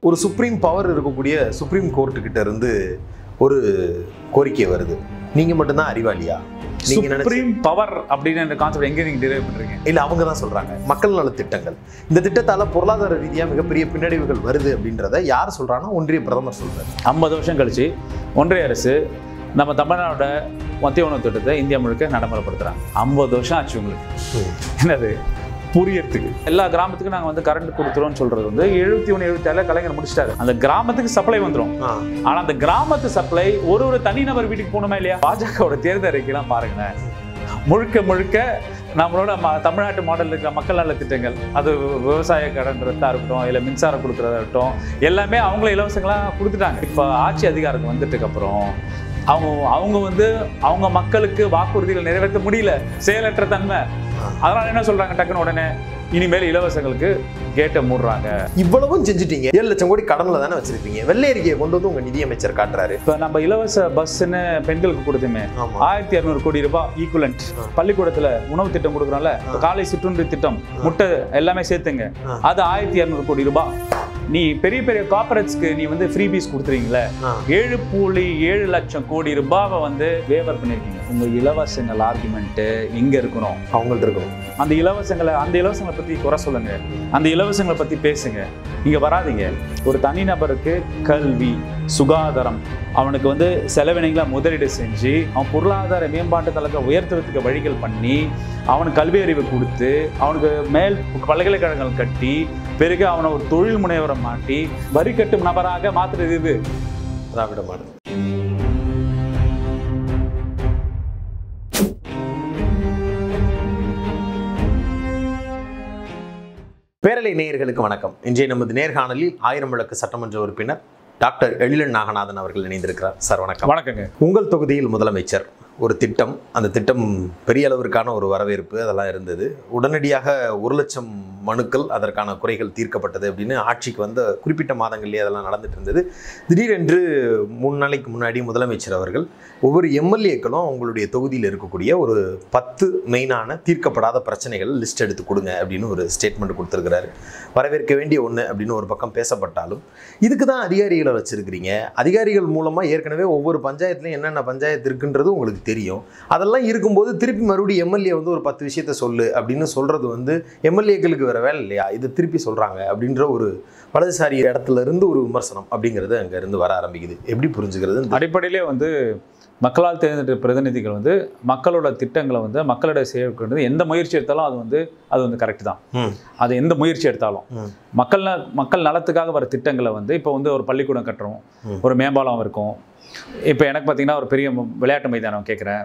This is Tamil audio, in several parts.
ஒரு சுப்ரீம் பவர் இருக்கக்கூடிய சுப்ரீம் கோர்ட்டு கிட்ட இருந்து ஒரு கோரிக்கை வருது. நீங்க மட்டும்தான் அறிவாளியா? நீங்க சுப்ரீம் பவர் அப்படின்னு அந்த கான்செப்ட் எங்க நீங்க டிரைவ் பண்றீங்க? இல்ல அவங்க தான் சொல்றாங்க. மக்கள் நல திட்டங்கள். இந்த திட்டத்தால பொருளாதார ரீதியா மிகப்பெரிய பின்னடைவுகள் வருது அப்படின்றத யார் சொல்றாங்கன்னா ஒன்றிய பிரதமர் சொல்றாரு. ஐம்பது வருஷம் கழிச்சு ஒன்றிய அரசு நம்ம தமிழ்நாடோட மத்திய உணவு திட்டத்தை இந்தியா முழுக்க நடைமுறைப்படுத்துறாங்க. ஐம்பது வருஷம் ஆச்சு உங்களுக்கு. என்னது? புரியறதுக்கு. எல்லா கிராமத்துக்கும் நாங்கள் வந்து கரண்ட் கொடுத்துருவோம்னு சொல்றது வந்து எழுபத்தி ஒன்று எழுபத்தி கலைஞர் முடிச்சிட்டாரு. அந்த கிராமத்துக்கு சப்ளை வந்துடும் ஆ, ஆனா அந்த கிராமத்து சப்ளை ஒரு ஒரு தனிநபர் வீட்டுக்கு போகணுமா இல்லையா? பாஜகவோட தேர்தல் அறிக்கைலாம் பாருங்களேன் முழுக்க முழுக்க நம்மளோட ம தமிழ்நாட்டு மாடல் இருக்க மக்கள் நல திட்டங்கள். அது விவசாய கடன்றதா இருக்கட்டும் இல்லை மின்சாரம் கொடுக்குறதா இருக்கட்டும் எல்லாமே அவங்கள இலவசங்களாக கொடுத்துட்டாங்க. இப்போ ஆட்சி அதிகாரத்துக்கு வந்துட்டுக்கு அப்புறம் அவங்க அவங்க வந்து அவங்க மக்களுக்கு வாக்குறுதிகள் நிறைவேற்ற முடியல. செயலற்ற தன்மை. அதனால என்ன சொல்றாங்க டக்குன்னு உடனே இனிமேல் இலவசங்களுக்கு கேட்டை மூடுறாங்க. இவ்வளவும் செஞ்சுட்டீங்க. ஏழு லட்சம் கோடி கடன்ல தானே வச்சிருக்கீங்க வெள்ளை அறிக்கையை கொண்டு வந்து உங்க நிதியமைச்சர் காட்டுறாரு. இப்போ நம்ம இலவச பஸ்ஸுன்னு பெண்களுக்கு கொடுத்தோமே ஆயிரத்தி இரநூறு கோடி ரூபாய் ஈக்குவலண்ட். பள்ளிக்கூடத்துல உணவு திட்டம் கொடுக்குறோம்ல. காலை சிற்றுண்டி திட்டம் முட்டை எல்லாமே சேர்த்துங்க. அது ஆயிரத்தி இரநூறு கோடி ரூபாய். நீ பெரிய பெரிய கார்பரேட்ஸ்க்கு நீ வந்து ஃப்ரீ பீஸ் கொடுத்துறீங்களே. ஏழு புள்ளி ஏழு லட்சம் கோடி ரூபாவை வந்து வேவர் பண்ணியிருக்கீங்க உங்க இலவசங்கள் ஆர்குமெண்ட் எங்க இருக்கணும். அவங்கள்ட்ட இருக்கணும். அந்த இலவசங்களை அந்த இலவசங்களை பத்தி குறை சொல்லுங்க. அந்த இலவசங்களை பத்தி பேசுங்க. இங்க வராதீங்க. ஒரு தனிநபருக்கு கல்வி சுகாதாரம். அவனுக்கு வந்து செலவினங்களை முதலீடு செஞ்சு அவன் பொருளாதார மேம்பாட்டு தளத்தை உயர்த்துறதுக்கு வழிகள் பண்ணி அவனுக்கு கல்வி அறிவு கொடுத்து அவனுக்கு மேல் பல்கலைக்கழகங்கள் கட்டி பிறகு அவனை ஒரு தொழில் முனைவரை மாட்டி வரி கட்டும் நபராக மாற்றுறது இது. திராவிட மாடல் பேரலை நேயர்களுக்கு வணக்கம். இன்றைய நமது நேர்காணலில் ஆயிரம் விளக்கு சட்டமன்ற உறுப்பினர் டாக்டர் எழிலன் நாகநாதன் அவர்கள் இணைந்திருக்கிறார். சார் வணக்கம். வணக்கங்க. உங்கள் தொகுதியில் முதலமைச்சர் ஒரு திட்டம் அந்த திட்டம் பெரிய அளவிற்கான ஒரு வரவேற்பு அதெல்லாம் இருந்தது. உடனடியாக ஒரு லட்சம் மனுக்கள் அதற்கான குறைகள் தீர்க்கப்பட்டது அப்படின்னு ஆட்சிக்கு வந்த குறிப்பிட்ட மாதங்கள்லேயே அதெல்லாம் நடந்துட்டு இருந்தது. திடீரென்று மூணு நாளைக்கு முன்னாடி முதலமைச்சர் அவர்கள் ஒவ்வொரு எம்எல்ஏக்களும் அவங்களுடைய தொகுதியில் இருக்கக்கூடிய ஒரு பத்து மெயினான தீர்க்கப்படாத பிரச்சனைகள் லிஸ்ட் எடுத்து கொடுங்க அப்படின்னு ஒரு ஸ்டேட்மெண்ட் கொடுத்துருக்கிறாரு. வரவேற்க வேண்டிய ஒன்று அப்படின்னு ஒரு பக்கம் பேசப்பட்டாலும் இதுக்கு தான் அதிகாரிகளை வச்சுருக்கிறீங்க. அதிகாரிகள் மூலமாக ஏற்கனவே ஒவ்வொரு பஞ்சாயத்துலையும் என்னென்ன பஞ்சாயத்து இருக்குன்றது உங்களுக்கு தெரியும். அதெல்லாம் இருக்கும்போது திருப்பி மறுபடியும் எம்எல்ஏ வந்து ஒரு பத்து விஷயத்த சொல்லு அப்படின்னு சொல்கிறது வந்து எம்எல்ஏக்களுக்கு வேறு வேலை இல்லையா? இது திருப்பி சொல்கிறாங்க அப்படின்ற ஒரு வலதுசாரி இடத்துல இருந்து ஒரு விமர்சனம் அப்படிங்கிறது அங்கேருந்து வர ஆரம்பிக்குது. எப்படி புரிஞ்சுக்கிறது அடிப்படையிலே வந்து மக்களால் தேர்ந்தெடுத்த பிரதிநிதிகள் வந்து மக்களோட திட்டங்களை வந்து மக்களிடம் செய்யறது எந்த முயற்சி எடுத்தாலும் அது வந்து அது வந்து கரெக்ட் தான் அது எந்த முயற்சி எடுத்தாலும். மக்கள் மக்கள் நலத்துக்காக வர திட்டங்களை வந்து இப்போ வந்து ஒரு பள்ளிக்கூடம் கட்டுறோம். ஒரு மேம்பாலம் இருக்கும் இப்போ எனக்கு பார்த்தீங்கன்னா ஒரு பெரிய விளையாட்டு மைதானம் கேட்குறேன்.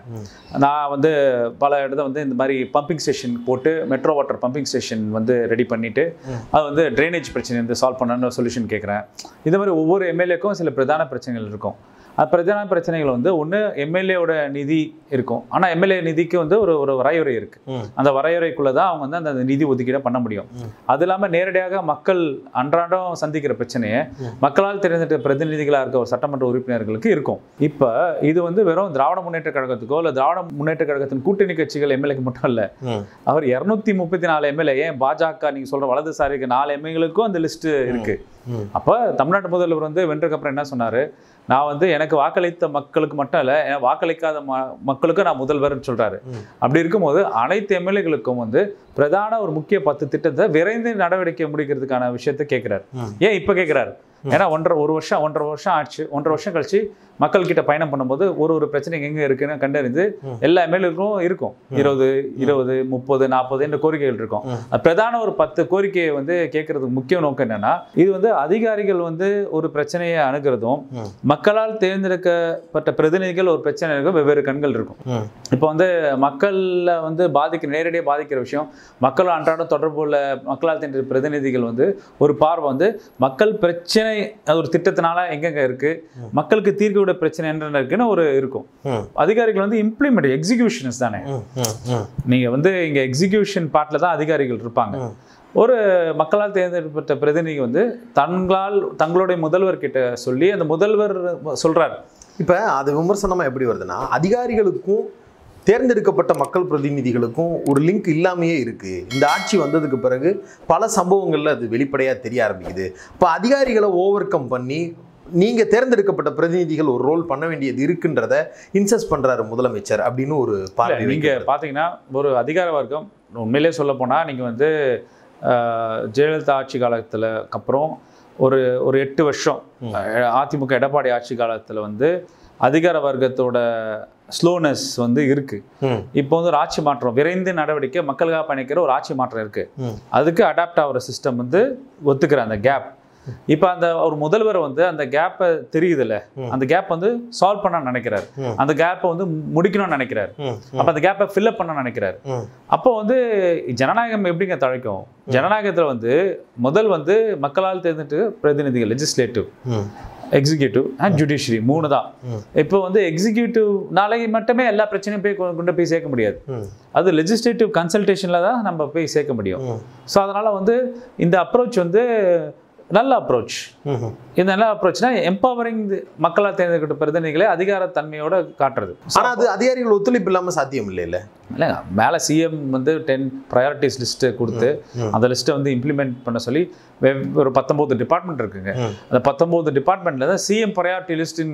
நான் வந்து பல இடத்துல வந்து இந்த மாதிரி பம்பிங் ஸ்டேஷன் போட்டு மெட்ரோ வாட்டர் பம்பிங் ஸ்டேஷன் வந்து ரெடி பண்ணிட்டு ம். அது வந்து ட்ரைனேஜ் பிரச்சனை வந்து சால்வ் பண்ணணும்னு சொல்யூஷன் கேட்குறேன் இந்த மாதிரி ஒவ்வொரு எம்எல்ஏக்கும் சில பிரதான பிரச்சனைகள் இருக்கும் அது பிரதான பிரச்சனைகள் வந்து ஒன்று எம்எல்ஏவோட நிதி இருக்கும். ஆனால் எம்எல்ஏ நிதிக்கு வந்து ஒரு ஒரு வரையறை இருக்குது அந்த வரையறைக்குள்ளே தான் அவங்க வந்து அந்த நிதி ஒதுக்கீடை பண்ண முடியும். அது இல்லாமல் நேரடியாக மக்கள் அன்றாடம் சந்திக்கிற பிரச்சனையை. மக்களால் தேர்ந்தெடுத்த பிரதிநிதிகளாக இருக்க ஒரு சட்டமன்ற உறுப்பினர்களுக்கு இருக்கும். இப்போ இது வந்து வெறும் திராவிட முன்னேற்ற கழகத்துக்கோ இல்லை திராவிட முன்னேற்ற கழகத்தின் கூட்டணி கட்சிகள் எம்எல்ஏக்கு மட்டும் இல்லை. அவர் இரநூத்தி முப்பத்தி நாலு எம்எல்ஏ ஏன் பாஜக நீங்கள் சொல்கிற வலதுசாரிக்கு நாலு எம்எல்ஏகளுக்கும் அந்த லிஸ்ட் இருக்கு. ம். அப்போ தமிழ்நாட்டு முதல்வர் வந்து வென்றதுக்கு அப்புறம் என்ன சொன்னார்? நான் வந்து எனக்கு வாக்களித்த மக்களுக்கு மட்டும் இல்லை வாக்களிக்காத ம மக்களுக்கும் நான் முதல்வர்னு சொல்கிறாரு. அப்படி இருக்கும்போது அனைத்து எம்எல்ஏகளுக்கும் வந்து பிரதான ஒரு முக்கிய பத்து திட்டத்தை விரைந்து நடவடிக்கை முடிக்கிறதுக்கான விஷயத்தை கேட்குறாரு. ஏன் இப்போ கேட்குறாரு ஏன்னா ஒன்றரை ஒரு வருஷம் ஒன்றரை வருஷம் ஆச்சு. ஒன்றரை வருஷம் கழிச்சு மக்கள் கிட்ட பயணம் பண்ணும்போது ஒரு ஒரு பிரச்சனை எங்க இருக்குன்னு கண்டறிந்து. எல்லா எம்எல்ஏக்கும் இருக்கும். இருபது இருபது முப்பது நாற்பது என்ற கோரிக்கைகள் இருக்கும். பிரதான ஒரு பத்து கோரிக்கையை வந்து கேட்கறதுக்கு முக்கிய நோக்கம் என்னன்னா இது வந்து அதிகாரிகள் வந்து ஒரு பிரச்சனையை அணுகிறதும். மக்களால் தேர்ந்தெடுக்கப்பட்ட பிரதிநிதிகள் ஒரு பிரச்சனை இருக்கும் வெவ்வேறு கண்கள் இருக்கும். இப்போ வந்து மக்களில் வந்து பாதிக்கிற நேரடியாக பாதிக்கிற விஷயம் மக்கள் அன்றாடம் தொடர்பு உள்ள மக்களால் தேர்ந்தெடுத்த பிரதிநிதிகள் வந்து ஒரு பார்வை வந்து மக்கள் பிரச்சனை அது ஒரு திட்டத்தினால எங்கெங்க இருக்கு? மக்களுக்கு தீர்க்கக்கூடிய பிரச்சனை என்னென்ன இருக்குன்னு ஒரு இருக்கும். அதிகாரிகள் வந்து இம்ப்ளிமெண்ட் எக்ஸிகியூஷன்ஸ் தானே. நீங்க வந்து இங்க எக்ஸிகியூஷன் பார்ட்ல தான் அதிகாரிகள் இருப்பாங்க. ஒரு மக்களால் தேர்ந்தெடுக்கப்பட்ட பிரதிநிதி வந்து தங்களால் தங்களுடைய முதல்வர் கிட்ட சொல்லி அந்த முதல்வர் சொல்றாரு. இப்போ அது விமர்சனமாக எப்படி வருதுன்னா அதிகாரிகளுக்கும் தேர்ந்தெடுக்கப்பட்ட மக்கள் பிரதிநிதிகளுக்கும் ஒரு லிங்க் இல்லாமையே இருக்கு. இந்த ஆட்சி வந்ததுக்கு பிறகு பல சம்பவங்கள்ல அது வெளிப்படையா தெரிய ஆரம்பிக்குது. இப்போ அதிகாரிகளை ஓவர் கம் பண்ணி நீங்க தேர்ந்தெடுக்கப்பட்ட பிரதிநிதிகள் ஒரு ரோல் பண்ண வேண்டியது இருக்குன்றத இன்சஸ்ட் பண்றாரு முதலமைச்சர் அப்படின்னு ஒரு பார்வை இல்ல, நீங்க வைக்கப்படுது. பாத்தீங்கன்னா ஒரு அதிகார வர்க்கம் உண்மையிலே சொல்ல போனா நீங்க வந்து ஜெயலலிதா ஆட்சி காலத்துல அப்புறம் ஒரு ஒரு எட்டு வருஷம் அதிமுக எடப்பாடி ஆட்சி காலத்துல வந்து அதிகார வர்க்கத்தோட ஸ்லோனஸ் வந்து இருக்கு. இப்போ வந்து ஒரு ஆட்சி மாற்றம் விரைந்து நடவடிக்கை மக்களுக்காக பணிக்கிற ஒரு ஆட்சி மாற்றம் இருக்கு. அதுக்கு அடாப்ட் ஆகிற சிஸ்டம் வந்து ஒத்துக்கிற அந்த கேப் இப்போ அந்த ஒரு முதல்வர் வந்து அந்த கேப்பை தெரியுதுல்ல. அந்த கேப் வந்து சால்வ் பண்ண நினைக்கிறாரு. அந்த கேப்பை வந்து முடிக்கணும்னு நினைக்கிறாரு. அப்போ அந்த கேப்பை ஃபில்அப் பண்ண நினைக்கிறாரு. அப்போ வந்து ஜனநாயகம் எப்படிங்க தழைக்கும்? ஜனநாயகத்தில் வந்து முதல் வந்து மக்களால் தேர்ந்தெடுத்து பிரதிநிதிகள் லெஜிஸ்லேட்டிவ் எக்ஸிக்யூட்டிவ் அண்ட் ஜுடிஷியரி மூணு தான். இப்போ வந்து எக்ஸிக்யூட்டிவ் நாளைக்கு மட்டுமே எல்லா பிரச்சனையும் போய் கொண்டு போய் சேர்க்க முடியாது. அது லெஜிஸ்லேட்டிவ் கன்சல்டேஷனில் தான் நம்ம போய் சேர்க்க முடியும். ஸோ அதனால் வந்து இந்த அப்ரோச் வந்து நல்ல அப்ரோச். இந்த நல்ல அப்ரோச்னா எம்பவரிங் மக்களால் தேர்ந்தெடுக்கப்பட்ட பிரதிநிதிகளை அதிகாரத்தன்மையோட காட்டுறது ஆனா அது அதிகாரிகள் ஒத்துழைப்பு இல்லாம சாத்தியம் இல்லைல்ல இல்லைங்க மேலே சிஎம் வந்து டென் ப்ரையாரிட்டிஸ் லிஸ்ட்டு கொடுத்து. அந்த லிஸ்ட்டை வந்து இம்ப்ளிமெண்ட் பண்ண சொல்லி ஒரு பத்தொம்போது டிபார்ட்மெண்ட் இருக்குங்க. அந்த பத்தொம்போது டிபார்ட்மெண்ட்டில் தான் சிஎம் ப்ரையாரிட்டி லிஸ்டின்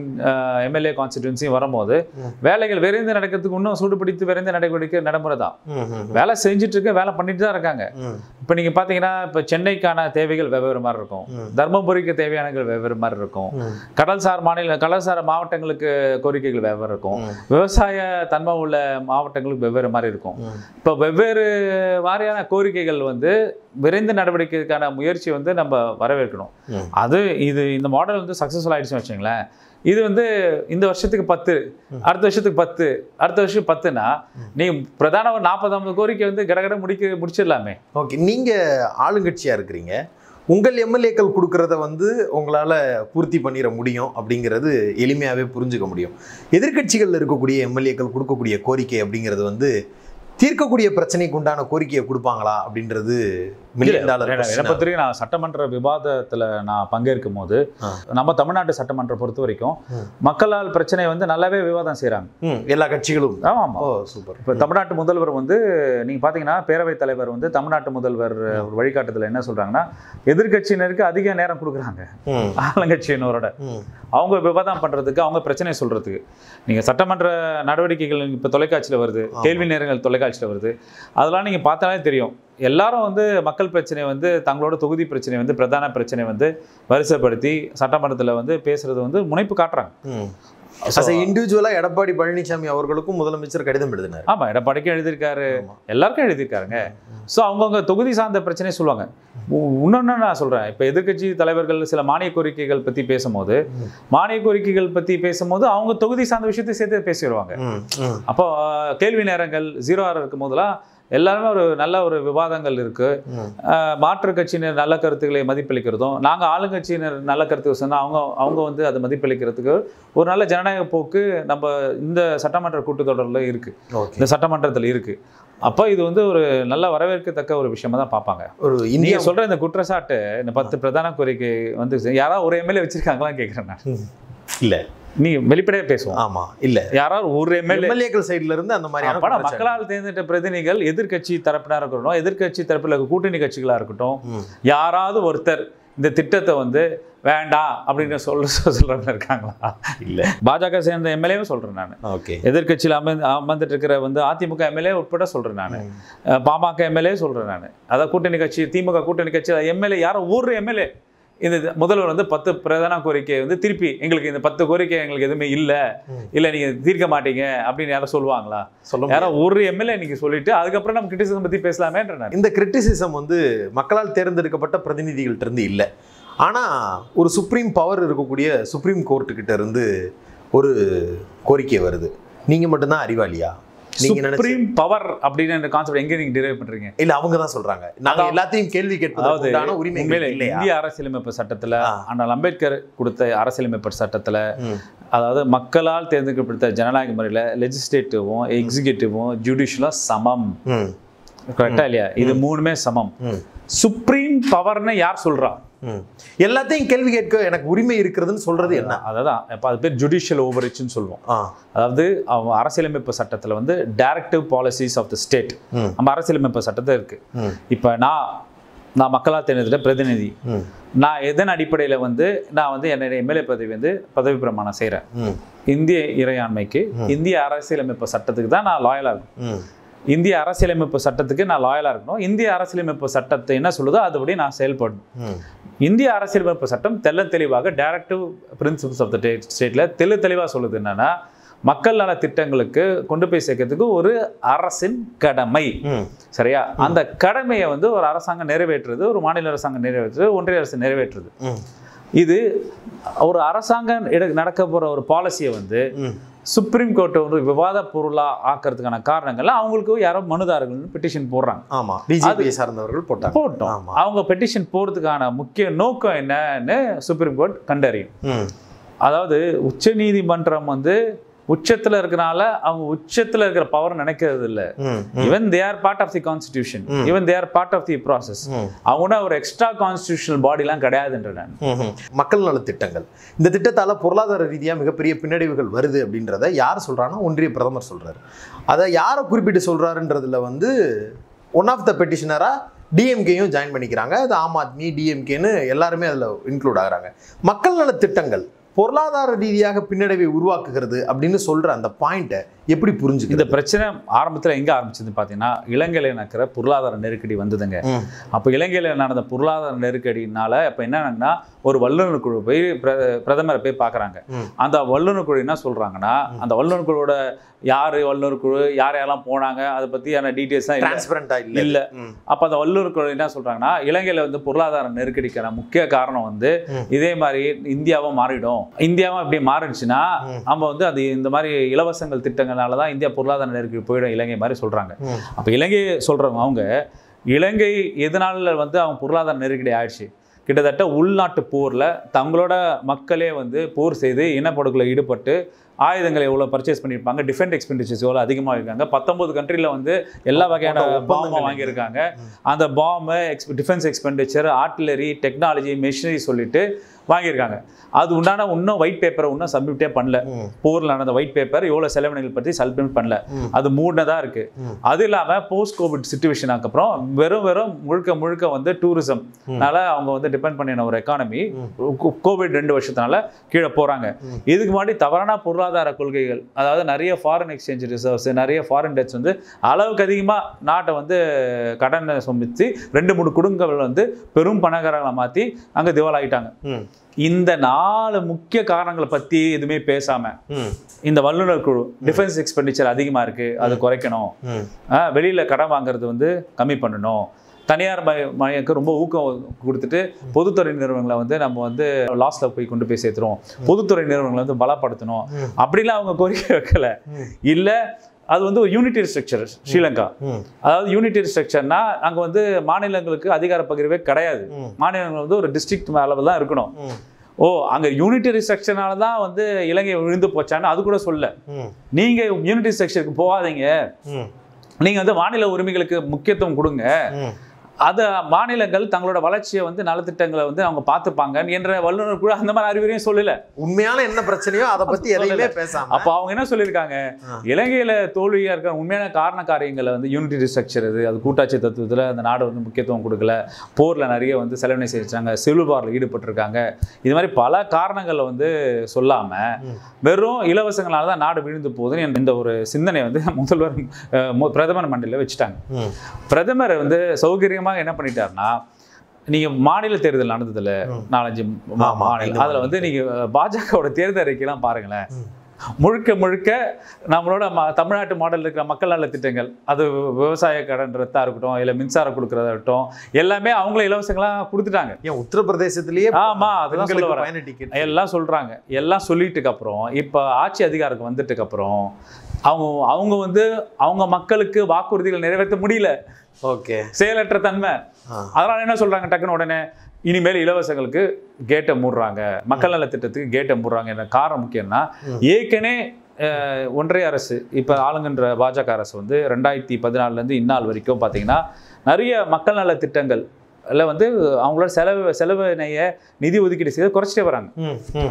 எம்எல்ஏ கான்ஸ்டிடுவன்சி வரும்போது. வேலைகள் விரைந்து நடக்கிறதுக்கு இன்னும் சூடுபிடித்து விரைந்து நடவடிக்கை நடைமுறை தான் வேலை செஞ்சுட்டு இருக்க வேலை பண்ணிட்டு தான் இருக்காங்க இப்போ நீங்கள் பார்த்தீங்கன்னா இப்போ சென்னைக்கான தேவைகள் வெவ்வேறு மாதிரி இருக்கும். தர்மபுரிக்கு தேவையானங்கள் வெவ்வேறு மாதிரி இருக்கும். கடல்சார் மாநில கடல்சார் மாவட்டங்களுக்கு கோரிக்கைகள் வெவ்வேறு இருக்கும். விவசாய தன்மை உள்ள மாவட்டங்களுக்கு வெவ்வேறு மாதிரி இருக்கும். இப்போ வெவ்வேறு வாரியான கோரிக்கைகள் வந்து விரைந்து நடவடிக்கைக்கான முயற்சி வந்து நம்ம வரவேற்கணும். அது இது இந்த மாடல் வந்து சக்ஸஸ்ஃபுல் ஆயிடுச்சுன்னு வச்சுங்களேன் இது வந்து இந்த வருஷத்துக்கு பத்து அடுத்த வருஷத்துக்கு பத்து அடுத்த வருஷம் பத்துனா நீ பிரதான ஒரு நாற்பது ஐம்பது கோரிக்கை வந்து கடகட முடிக்க முடிச்சிடலாமே. ஓகே நீங்க ஆளுங்கட்சியா இருக்கிறீங்க. உங்கள் எம்எல்ஏக்கள் கொடுக்கறத வந்து உங்களால் பூர்த்தி பண்ணிட முடியும் அப்படிங்கிறது எளிமையாகவே புரிஞ்சுக்க முடியும். எதிர்கட்சிகளில் இருக்கக்கூடிய எம்எல்ஏக்கள் கொடுக்கக்கூடிய கோரிக்கை அப்படிங்கிறது வந்து தீர்க்கக்கூடிய பிரச்சனைக்கு உண்டான கோரிக்கையை கொடுப்பாங்களா அப்படின்றது மில்லியன் டாலர் என்னை பொறுத்த நான் சட்டமன்ற விவாதத்தில் நான் பங்கேற்கும் போது. நம்ம தமிழ்நாட்டு சட்டமன்றம் பொறுத்த வரைக்கும். மக்களால் பிரச்சனை வந்து நல்லாவே விவாதம் செய்கிறாங்க எல்லா கட்சிகளும். ஆமாம் ஓ சூப்பர். இப்போ தமிழ்நாட்டு முதல்வர் வந்து நீங்கள் பார்த்தீங்கன்னா பேரவைத் தலைவர் வந்து தமிழ்நாட்டு முதல்வர் ஒரு வழிகாட்டுதல் என்ன சொல்கிறாங்கன்னா எதிர்க்கட்சியினருக்கு அதிக நேரம் கொடுக்குறாங்க. ஆளுங்கட்சியினரோட. அவங்க விவாதம் பண்ணுறதுக்கு அவங்க பிரச்சனையை சொல்கிறதுக்கு நீங்கள் சட்டமன்ற நடவடிக்கைகள் இப்போ தொலைக்காட்சியில் வருது. கேள்வி நேரங்கள் தொலைக்காட்சியில் வருது. அதெல்லாம் நீங்கள் பார்த்தாலே தெரியும். எல்லாரும் வந்து மக்கள் பிரச்சனை வந்து தங்களோட தொகுதி பிரச்சனை வந்து பிரதான பிரச்சனை வந்து வரிசைப்படுத்தி சட்டமன்றத்தில் வந்து பேசுறது வந்து முனைப்பு காட்டுறாங்க. individual-ஆ எடப்பாடி பழனிசாமி அவர்களுக்கும் முதலமைச்சர் கடிதம் எழுதினார். ஆமா எடப்பாடிக்கும் எழுதியிருக்காரு. எல்லாருக்கும் எழுதியிருக்காருங்க. ஸோ அவங்கவுங்க தொகுதி சார்ந்த பிரச்சனையை சொல்லுவாங்க. இன்னொன்னு நான் சொல்றேன். இப்போ எதிர்க்கட்சி தலைவர்கள் சில மானிய கோரிக்கைகள் பத்தி பேசும்போது. மானிய கோரிக்கைகள் பத்தி பேசும்போது அவங்க தொகுதி சார்ந்த விஷயத்தை சேர்த்து பேசிடுவாங்க. அப்போ கேள்வி நேரங்கள் ஜீரோ ஆர் இருக்கும் போதெல்லாம் எல்லாருமே ஒரு நல்ல ஒரு விவாதங்கள் இருக்கு. ம். அஹ், மாற்றுக் கட்சியினர் நல்ல கருத்துக்களை மதிப்பளிக்கிறதும் நாங்க ஆளுங்கட்சியினர் நல்ல கருத்து சொன்னா அவங்க அவங்க வந்து அதை மதிப்பளிக்கிறதுக்கு ஒரு நல்ல ஜனநாயக போக்கு நம்ம இந்த சட்டமன்ற கூட்டத்தொடரில் இருக்கு. ஓகே. இந்த சட்டமன்றத்தில் இருக்கு. அப்போ இது வந்து ஒரு நல்ல வரவேற்கத்தக்க ஒரு விஷயமா தான் பார்ப்பாங்க. ஒரு இந்தியா சொல்ற இந்த குற்றச்சாட்டு இந்த பத்து பிரதான கோரிக்கை வந்து யாராவது ஒரு எம்எல்ஏ வச்சிருக்காங்களான்னு கேட்குறேன் நான். இல்ல. நீ வெளிப்படையா பேசுவோம். ஆமா இல்ல. யாராவது ஒரு எம்எல்ஏ எம்எல்ஏக்கள் சைடுல இருந்து அந்த அப்பனா குற்றச்சாட்டு. மக்களால் தேர்ந்தெடுத்த பிரதிநிதிகள் எதிர்க்கட்சி தரப்பினரா இருக்கட்டும் எதிர்க்கட்சி தரப்பில் இருக்க கூட்டணி கட்சிகளா இருக்கட்டும். யாராவது ஒருத்தர் இந்த திட்டத்தை வந்து வேண்டாம் அப்படின்னு சொல்ல சொல்றவங்க இருக்காங்களா? இல்ல. பாஜக சேர்ந்த எம்எல்ஏவும் சொல்றேன் நான். ஓகே. எதிர்க்கட்சியில் அமர்ந்து அமர்ந்துட்டு இருக்கிற வந்து அதிமுக எம்எல்ஏ உட்பட சொல்றேன் நான். பாமக எம்எல்ஏ சொல்றேன் நான். அதாவது கூட்டணி கட்சி திமுக கூட்டணி கட்சி எம்எல்ஏ யாரோ ஒரு எம்எல்ஏ இந்த முதல்வர் வந்து பத்து பிரதான கோரிக்கை வந்து திருப்பி எங்களுக்கு இந்த பத்து கோரிக்கை எங்களுக்கு எதுவுமே இல்லை. இல்லை நீங்க தீர்க்க மாட்டீங்க அப்படின்னு யாரும் சொல்லுவாங்களா? சொல்ல யாரோ ஒரு எம்எல்ஏ நீங்க சொல்லிட்டு அதுக்கப்புறம் நம்ம கிரிட்டிசிசம் பத்தி பேசலாமேன்ற இந்த கிரிட்டிசிசம் வந்து மக்களால் தேர்ந்தெடுக்கப்பட்ட பிரதிநிதிகள்ட்ட இருந்து இல்லை. ஆனா ஒரு சுப்ரீம் பவர் இருக்கக்கூடிய சுப்ரீம் கோர்ட்டு கிட்ட இருந்து ஒரு கோரிக்கை வருது. நீங்க மட்டும்தான் அறிவாளியா? சுப்ரீம் பவர் அப்படின்னு இந்த கான்செப்ட் எங்க நீங்க டிரைவ் பண்றீங்க? இல்ல அவங்க தான் சொல்றாங்க. நாங்க. எல்லாத்தையும் கேள்வி கேட்பதற்கான உரிமை இந்திய அரசியலமைப்பு சட்டத்துல. ஆனால் அம்பேத்கர் கொடுத்த அரசியலமைப்பு சட்டத்துல அதாவது மக்களால் தேர்ந்தெடுக்கப்பட்ட ஜனநாயக முறையில் லெஜிஸ்லேட்டிவும் எக்ஸிக்யூட்டிவும் ஜுடிஷியலும் சமம். கரெக்டா இல்லையா? இது மூணுமே சமம். சுப்ரீம் பவர்னு யார் சொல்றா. எல்லாத்தையும் கேள்வி கேட்க எனக்கு உரிமை இருக்கிறதுன்னு சொல்றது என்ன? அததான் இப்போ அது பேர் ஜுடிஷியல் ஓவரிச்சுன்னு சொல்லுவோம். அதாவது அவன் அரசியலமைப்பு சட்டத்தில் வந்து directive policies of the state. நம்ம அரசியலமைப்பு சட்டத்தை இருக்கு. இப்போ நான் நான் மக்களால் தேர்ந்தெடுத்த பிரதிநிதி. நான் எதன் அடிப்படையில் வந்து நான் வந்து என்னுடைய எம்எல்ஏ பதவி வந்து பதவி பிரமாணம் செய்கிறேன். இந்திய இறையாண்மைக்கு இந்திய அரசியலமைப்பு சட்டத்துக்கு தான் நான் லாயலாக இருக்கணும் ம். இந்திய அரசியலமைப்பு சட்டத்துக்கு நான் லாயலாக இருக்கணும் இந்திய அரசியலமைப்பு சட்டத்தை என்ன சொல்லுதோ அதுபடி நான் செயல்படணும். இந்திய அரசியலமைப்பு சட்டம் தெள்ள தெளிவாக டைரக்டிவ் பிரின்சிபல்ஸ் ஆஃப் த ஸ்டேட்டில் தெளி தெளிவாக சொல்லுது என்னன்னா மக்கள் நல திட்டங்களுக்கு கொண்டு போய் சேர்க்கறதுக்கு ஒரு அரசின் கடமை. சரியா அந்த கடமையை வந்து ஒரு அரசாங்கம் நிறைவேற்றுறது ஒரு மாநில அரசாங்கம் நிறைவேற்றுறது ஒன்றிய அரசு நிறைவேற்றுறது. இது ஒரு அரசாங்கம் நடக்க போற ஒரு பாலிசியை வந்து. சுப்ரீம் கோர்ட்டை ஒரு விவாத பொருளா ஆக்கிறதுக்கான காரணங்கள்ல அவங்களுக்கு யாரோ மனுதாரர்கள் பெட்டிஷன் போடுறாங்க. ஆமா பிஜேபியை சார்ந்தவர்கள் போட்டாங்க. போட்டோம். அவங்க பெட்டிஷன் போறதுக்கான முக்கிய நோக்கம் என்னன்னு சுப்ரீம் கோர்ட் கண்டறியும். அதாவது உச்ச நீதிமன்றம் வந்து உச்சத்துல இருக்கனால அவங்க உச்சத்துல இருக்கிற பவர் நினைக்கிறது இல்ல. Even they are part of the constitution even they are part of the process. அவங்க ஒரு எக்ஸ்ட்ரா கான்ஸ்டிடியூஷனல் பாடிலாம் கிடையாதுன்ற நான். மக்கள் நல திட்டங்கள். இந்த திட்டத்தால பொருளாதார ரீதியா மிகப்பெரிய பின்னடைவுகள் வருது அப்படின்றத யார் சொல்றாங்கன்னா ஒன்றிய பிரதமர் சொல்றாரு. அதை யாரை குறிப்பிட்டு சொல்றாருன்றதுல வந்து ஒன் ஆஃப் த பெட்டிஷனரா டிஎம்கேயும் ஜாயின் பண்ணிக்கிறாங்க. அது ஆம் ஆத்மி டிஎம்கேன்னு எல்லாருமே அதில் இன்க்ளூட் ஆகுறாங்க. மக்கள் நல திட்டங்கள் பொருளாதார ரீதியாக பின்னடைவை உருவாக்குகிறது அப்படின்னு சொல்கிற அந்த பாயிண்ட்டை எப்படி இந்த புரிஞ்சுக்கிறது பிரச்சனை ஆரம்பத்துல எங்க ஆரம்பிச்சதுன்னு பார்த்தீங்கன்னா இலங்கையில நடக்கிற பொருளாதார நெருக்கடி வந்ததுங்க. அப்போ இலங்கையில நடந்த பொருளாதார நெருக்கடினால இப்போ என்னன்னா ஒரு வல்லுநர் குழு போய் பிர- பிரதமரை போய் பார்க்குறாங்க. அந்த வல்லுநர் குழு என்ன சொல்றாங்கன்னா அந்த வல்லுநர் குழுவோட யாரு வல்லுநர் குழு யார் யாரெல்லாம் போனாங்க அதை பற்றியான டீட்டெயில்ஸ்லாம் இல்லை டிரான்ஸ்பரண்டா இல்ல இல்ல. அப்போ அந்த வல்லுநர் குழு என்ன சொல்றாங்கன்னா இலங்கையில வந்து பொருளாதார நெருக்கடிக்கான முக்கிய காரணம் வந்து. இதே மாதிரி இந்தியாவும் மாறிடும் இந்தியாவும் இப்படி மாறிடுச்சுன்னா. நம்ம வந்து அது இந்த மாதிரி இலவசங்கள் திட்டங்களால தான் இந்தியா பொருளாதார நெருக்கடி போயிடும் இலங்கை மாதிரி சொல்றாங்க. ம். அப்போ இலங்கை சொல்றவங்க அவங்க இலங்கை எதனால வந்து அவங்க பொருளாதார நெருக்கடி ஆயிடுச்சு? கிட்டத்தட்ட உள்நாட்டு போர்ல தங்களோட மக்களே வந்து போர் செய்து இனப்படுகொலை ஈடுபட்டு ஆயுதங்களை எவ்வளோ பர்ச்சேஸ் பண்ணியிருப்பாங்க? டிஃபெண்ட் எக்ஸ்பெண்டிச்சர்ஸ் எவ்வளோ அதிகமாக இருக்காங்க? பத்தொன்பது கண்ட்ரியில் வந்து எல்லா வகையான பாம்பை வாங்கியிருக்காங்க. அந்த பாம்பு ex defence expenditure artillery technology machinery சொல்லிட்டு வாங்கியிருக்காங்க அது உண்டான இன்னும் ஒயிட் பேப்பரை இன்னும் சப்மிட்டே பண்ணல. போரில் நடந்த ஒயிட் பேப்பர் எவ்வளோ செலவினங்கள் பற்றி சப்மிட் பண்ணல. அது மூடினதா இருக்கு. அது இல்லாமல் போஸ்ட் கோவிட் சுச்சுவேஷனுக்கு அப்புறம் வெறும் வெறும் முழுக்க முழுக்க வந்து டூரிசம்னால அவங்க வந்து டிபெண்ட் பண்ணின ஒரு எக்கானமி கோவிட் ரெண்டு வருஷத்தினால கீழே போறாங்க ம். இதுக்கு முன்னாடி தவறான பொருளாதார கொள்கைகள் அதாவது நிறைய ஃபாரின் எக்ஸ்சேஞ்ச் ரிசர்வ்ஸ் நிறைய ஃபாரின் டெட்ஸ் வந்து அளவுக்கு அதிகமாக நாட்டை வந்து கடனை சுமித்து ரெண்டு மூணு குடும்பங்கள் வந்து பெரும் பணக்காரங்களை மாற்றி அங்கே திவாலாயிட்டாங்க ம். இந்த நாலு முக்கிய காரணங்களை பற்றி எதுவுமே பேசாம. இந்த வல்லுநர் குழு டிஃபென்ஸ் எக்ஸ்பெண்டிச்சர் அதிகமாக இருக்கு அது குறைக்கணும். வெளியில கடன் வாங்குறது வந்து கம்மி பண்ணணும். தனியார் மய மயக்கு ரொம்ப ஊக்கம் கொடுத்துட்டு பொதுத்துறை நிறுவனங்களை வந்து நம்ம வந்து லாஸ்ல போய் கொண்டு போய் சேர்த்துறோம் பொதுத்துறை நிறுவனங்களை வந்து பலப்படுத்தணும். அப்படிலாம் அவங்க கோரிக்கை வைக்கல. இல்ல அது வந்து ஒரு யூனிட்டரி ஸ்ட்ரக்சர் ஸ்ரீலங்கா. அதாவது யூனிட்டரி ஸ்ட்ரக்சர்னா அங்க வந்து மாநிலங்களுக்கு அதிகார பகிர்வே கிடையாது. மாநிலங்கள் வந்து ஒரு டிஸ்ட்ரிக்ட் அளவில் தான் இருக்கணும். ஓ அங்க யூனிட்டரி ஸ்ட்ரக்சர்னால தான் வந்து இலங்கை விழுந்து போச்சான்னு அது கூட சொல்ல ம். நீங்க யூனிட்டரி ஸ்ட்ரக்சருக்கு போகாதீங்க ம். நீங்க வந்து மாநில உரிமைகளுக்கு முக்கியத்துவம் கொடுங்க. அது மாநிலங்கள் தங்களோட வளர்ச்சியை வந்து நலத்திட்டங்களை வந்து அவங்க பார்த்துப்பாங்க என்ற வல்லுநர் கூட அந்த மாதிரி அறிவுரையும் சொல்லல. உண்மையான என்ன பிரச்சனையோ அதை பத்தி எதையுமே பேசாம. அப்போ அவங்க என்ன சொல்லியிருக்காங்க. இலங்கையில தோல்வியா இருக்கிற உண்மையான காரண காரியங்களை வந்து யூனிட்டி ஸ்ட்ரக்சர் இது அது கூட்டாட்சி தத்துவத்துல அந்த நாடு வந்து முக்கியத்துவம் கொடுக்கல. போர்ல நிறைய வந்து செலவினை செஞ்சாங்க சிவில் வாரில் ஈடுபட்டிருக்காங்க. இது மாதிரி பல காரணங்களை வந்து சொல்லாம. வெறும் இலவசங்களால தான் நாடு விழுந்து போகுதுன்னு இந்த ஒரு சிந்தனை வந்து முதல்வர் பிரதமர் மண்டலில் வச்சுட்டாங்க. பிரதமர் வந்து சௌகரியமாக என்ன பண்ணிட்டாருன்னா நீங்க மாநில தேர்தல் நடந்ததுல. நாலஞ்சு மாநிலம் அதுல வந்து நீங்க பாஜகவோட தேர்தல் அறிக்கையெல்லாம் பாருங்களேன். முழுக்க முழுக்க நம்மளோட ம- தமிழ்நாட்டு மாடல் இருக்கிற மக்கள் நல திட்டங்கள் அது விவசாய கடன் ரத்தா இருக்கட்டும் இல்ல மின்சாரம் கொடுக்கறதா இருக்கட்டும் எல்லாமே அவங்கள இலவசங்களா கொடுத்துட்டாங்க. ஏன் உத்தரப்பிரதேசத்திலேயே ஆமா அதுதான் சொல்ல வரேன் எல்லாம் சொல்றாங்க. எல்லாம் சொல்லிட்டுக்கு அப்புறம் இப்போ ஆட்சி அதிகாரத்துக்கு வந்துட்டுக்கு அப்புறம் அவங்க அவங்க வந்து அவங்க மக்களுக்கு வாக்குறுதிகள் நிறைவேற்ற முடியல. ஓகே. செயலற்ற தன்மை. அதனால என்ன சொல்றாங்க டக்குன்னு உடனே இனிமேல் இலவசங்களுக்கு கேட்டை மூடுறாங்க. மக்கள் நல திட்டத்துக்கு கேட்டை மூடுறாங்க. என்ற காரணம் முக்கியம்னா. ஏற்கனவே ஒன்றிய அரசு இப்போ ஆளுங்கன்ற பாஜக அரசு வந்து ரெண்டாயிரத்தி பதினாலுலேருந்து இந்நாள் வரைக்கும் பார்த்தீங்கன்னா நிறைய மக்கள் நல திட்டங்கள் வந்து அவங்களோட செலவு செலவினைய நிதி ஒதுக்கீடு செய்து குறைச்சிட்டே வராங்க.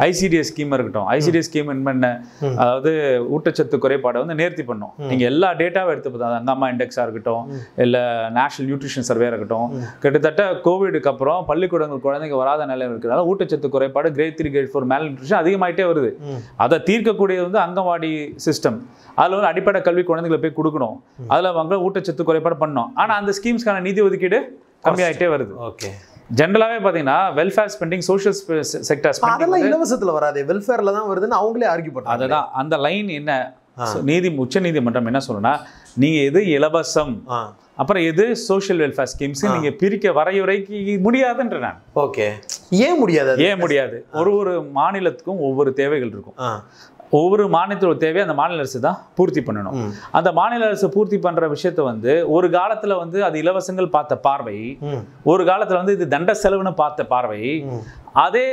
ஐசிடிஎஸ் ஸ்கீம் இருக்கட்டும். ஐசிடிஎஸ் ஸ்கீம் என்ன. அதாவது ஊட்டச்சத்து குறைபாடை வந்து நேர்த்தி பண்ணும். நீங்க எல்லா டேட்டாவும் எடுத்து பார்த்தா அங்கம்மா இண்டெக்ஸாக இருக்கட்டும் இல்லை நேஷனல் நியூட்ரிஷன் சர்வே இருக்கட்டும் கிட்டத்தட்ட கோவிடுக்கு அப்புறம் பள்ளிக்கூடங்கள் குழந்தைங்க வராத நிலை இருக்கிறதால ஊட்டச்சத்து குறைபாடு grade three grade four malnutrition அதிகமாயிட்டே வருது. அதை தீர்க்கக்கூடியது வந்து அங்கன்வாடி சிஸ்டம் அதில் வந்து அடிப்படை கல்வி குழந்தைகளை போய் கொடுக்கணும். அதில் அவங்க ஊட்டச்சத்து குறைபாடு பண்ணணும். ஆனால் அந்த ஸ்கீம்ஸ்க்கான நிதி ஒதுக்கீடு கம்மியாயிட்டே வருது. ஓகே ஜென்ரலாகவே பார்த்தீங்கன்னா welfare spending social sector spending அதெல்லாம் இலவசத்துல வராதே. வெல்ஃபேர்ல தான் வருதுன்னு அவங்களே ஆர்கியூ பண்றாங்க. அதுதான். அந்த லைன் என்ன? நீதி உச்ச நீதிமன்றம் என்ன சொல்லுன்னா நீங்க எது இலவசம் அப்புறம் எது சோஷியல் வெல்ஃபேர் ஸ்கீம்ஸ் நீங்க பிரிக்க வரையுறைக்கு முடியாதுன்ற நான். ஓகே ஏன் முடியாது? ஏன் முடியாது? ஒரு ஒரு மாநிலத்துக்கும் ஒவ்வொரு தேவைகள் இருக்கும். ஒவ்வொரு மாநிலத்தோட தேவையை அந்த மாநில அரசு தான் பூர்த்தி பண்ணணும். அந்த மாநில அரசு பூர்த்தி பண்ற விஷயத்தை வந்து ஒரு காலத்துல வந்து அது இலவசங்கள் பார்த்த பார்வை. ஒரு காலத்துல வந்து இது தண்ட செலவுன்னு பார்த்த பார்வை. அதே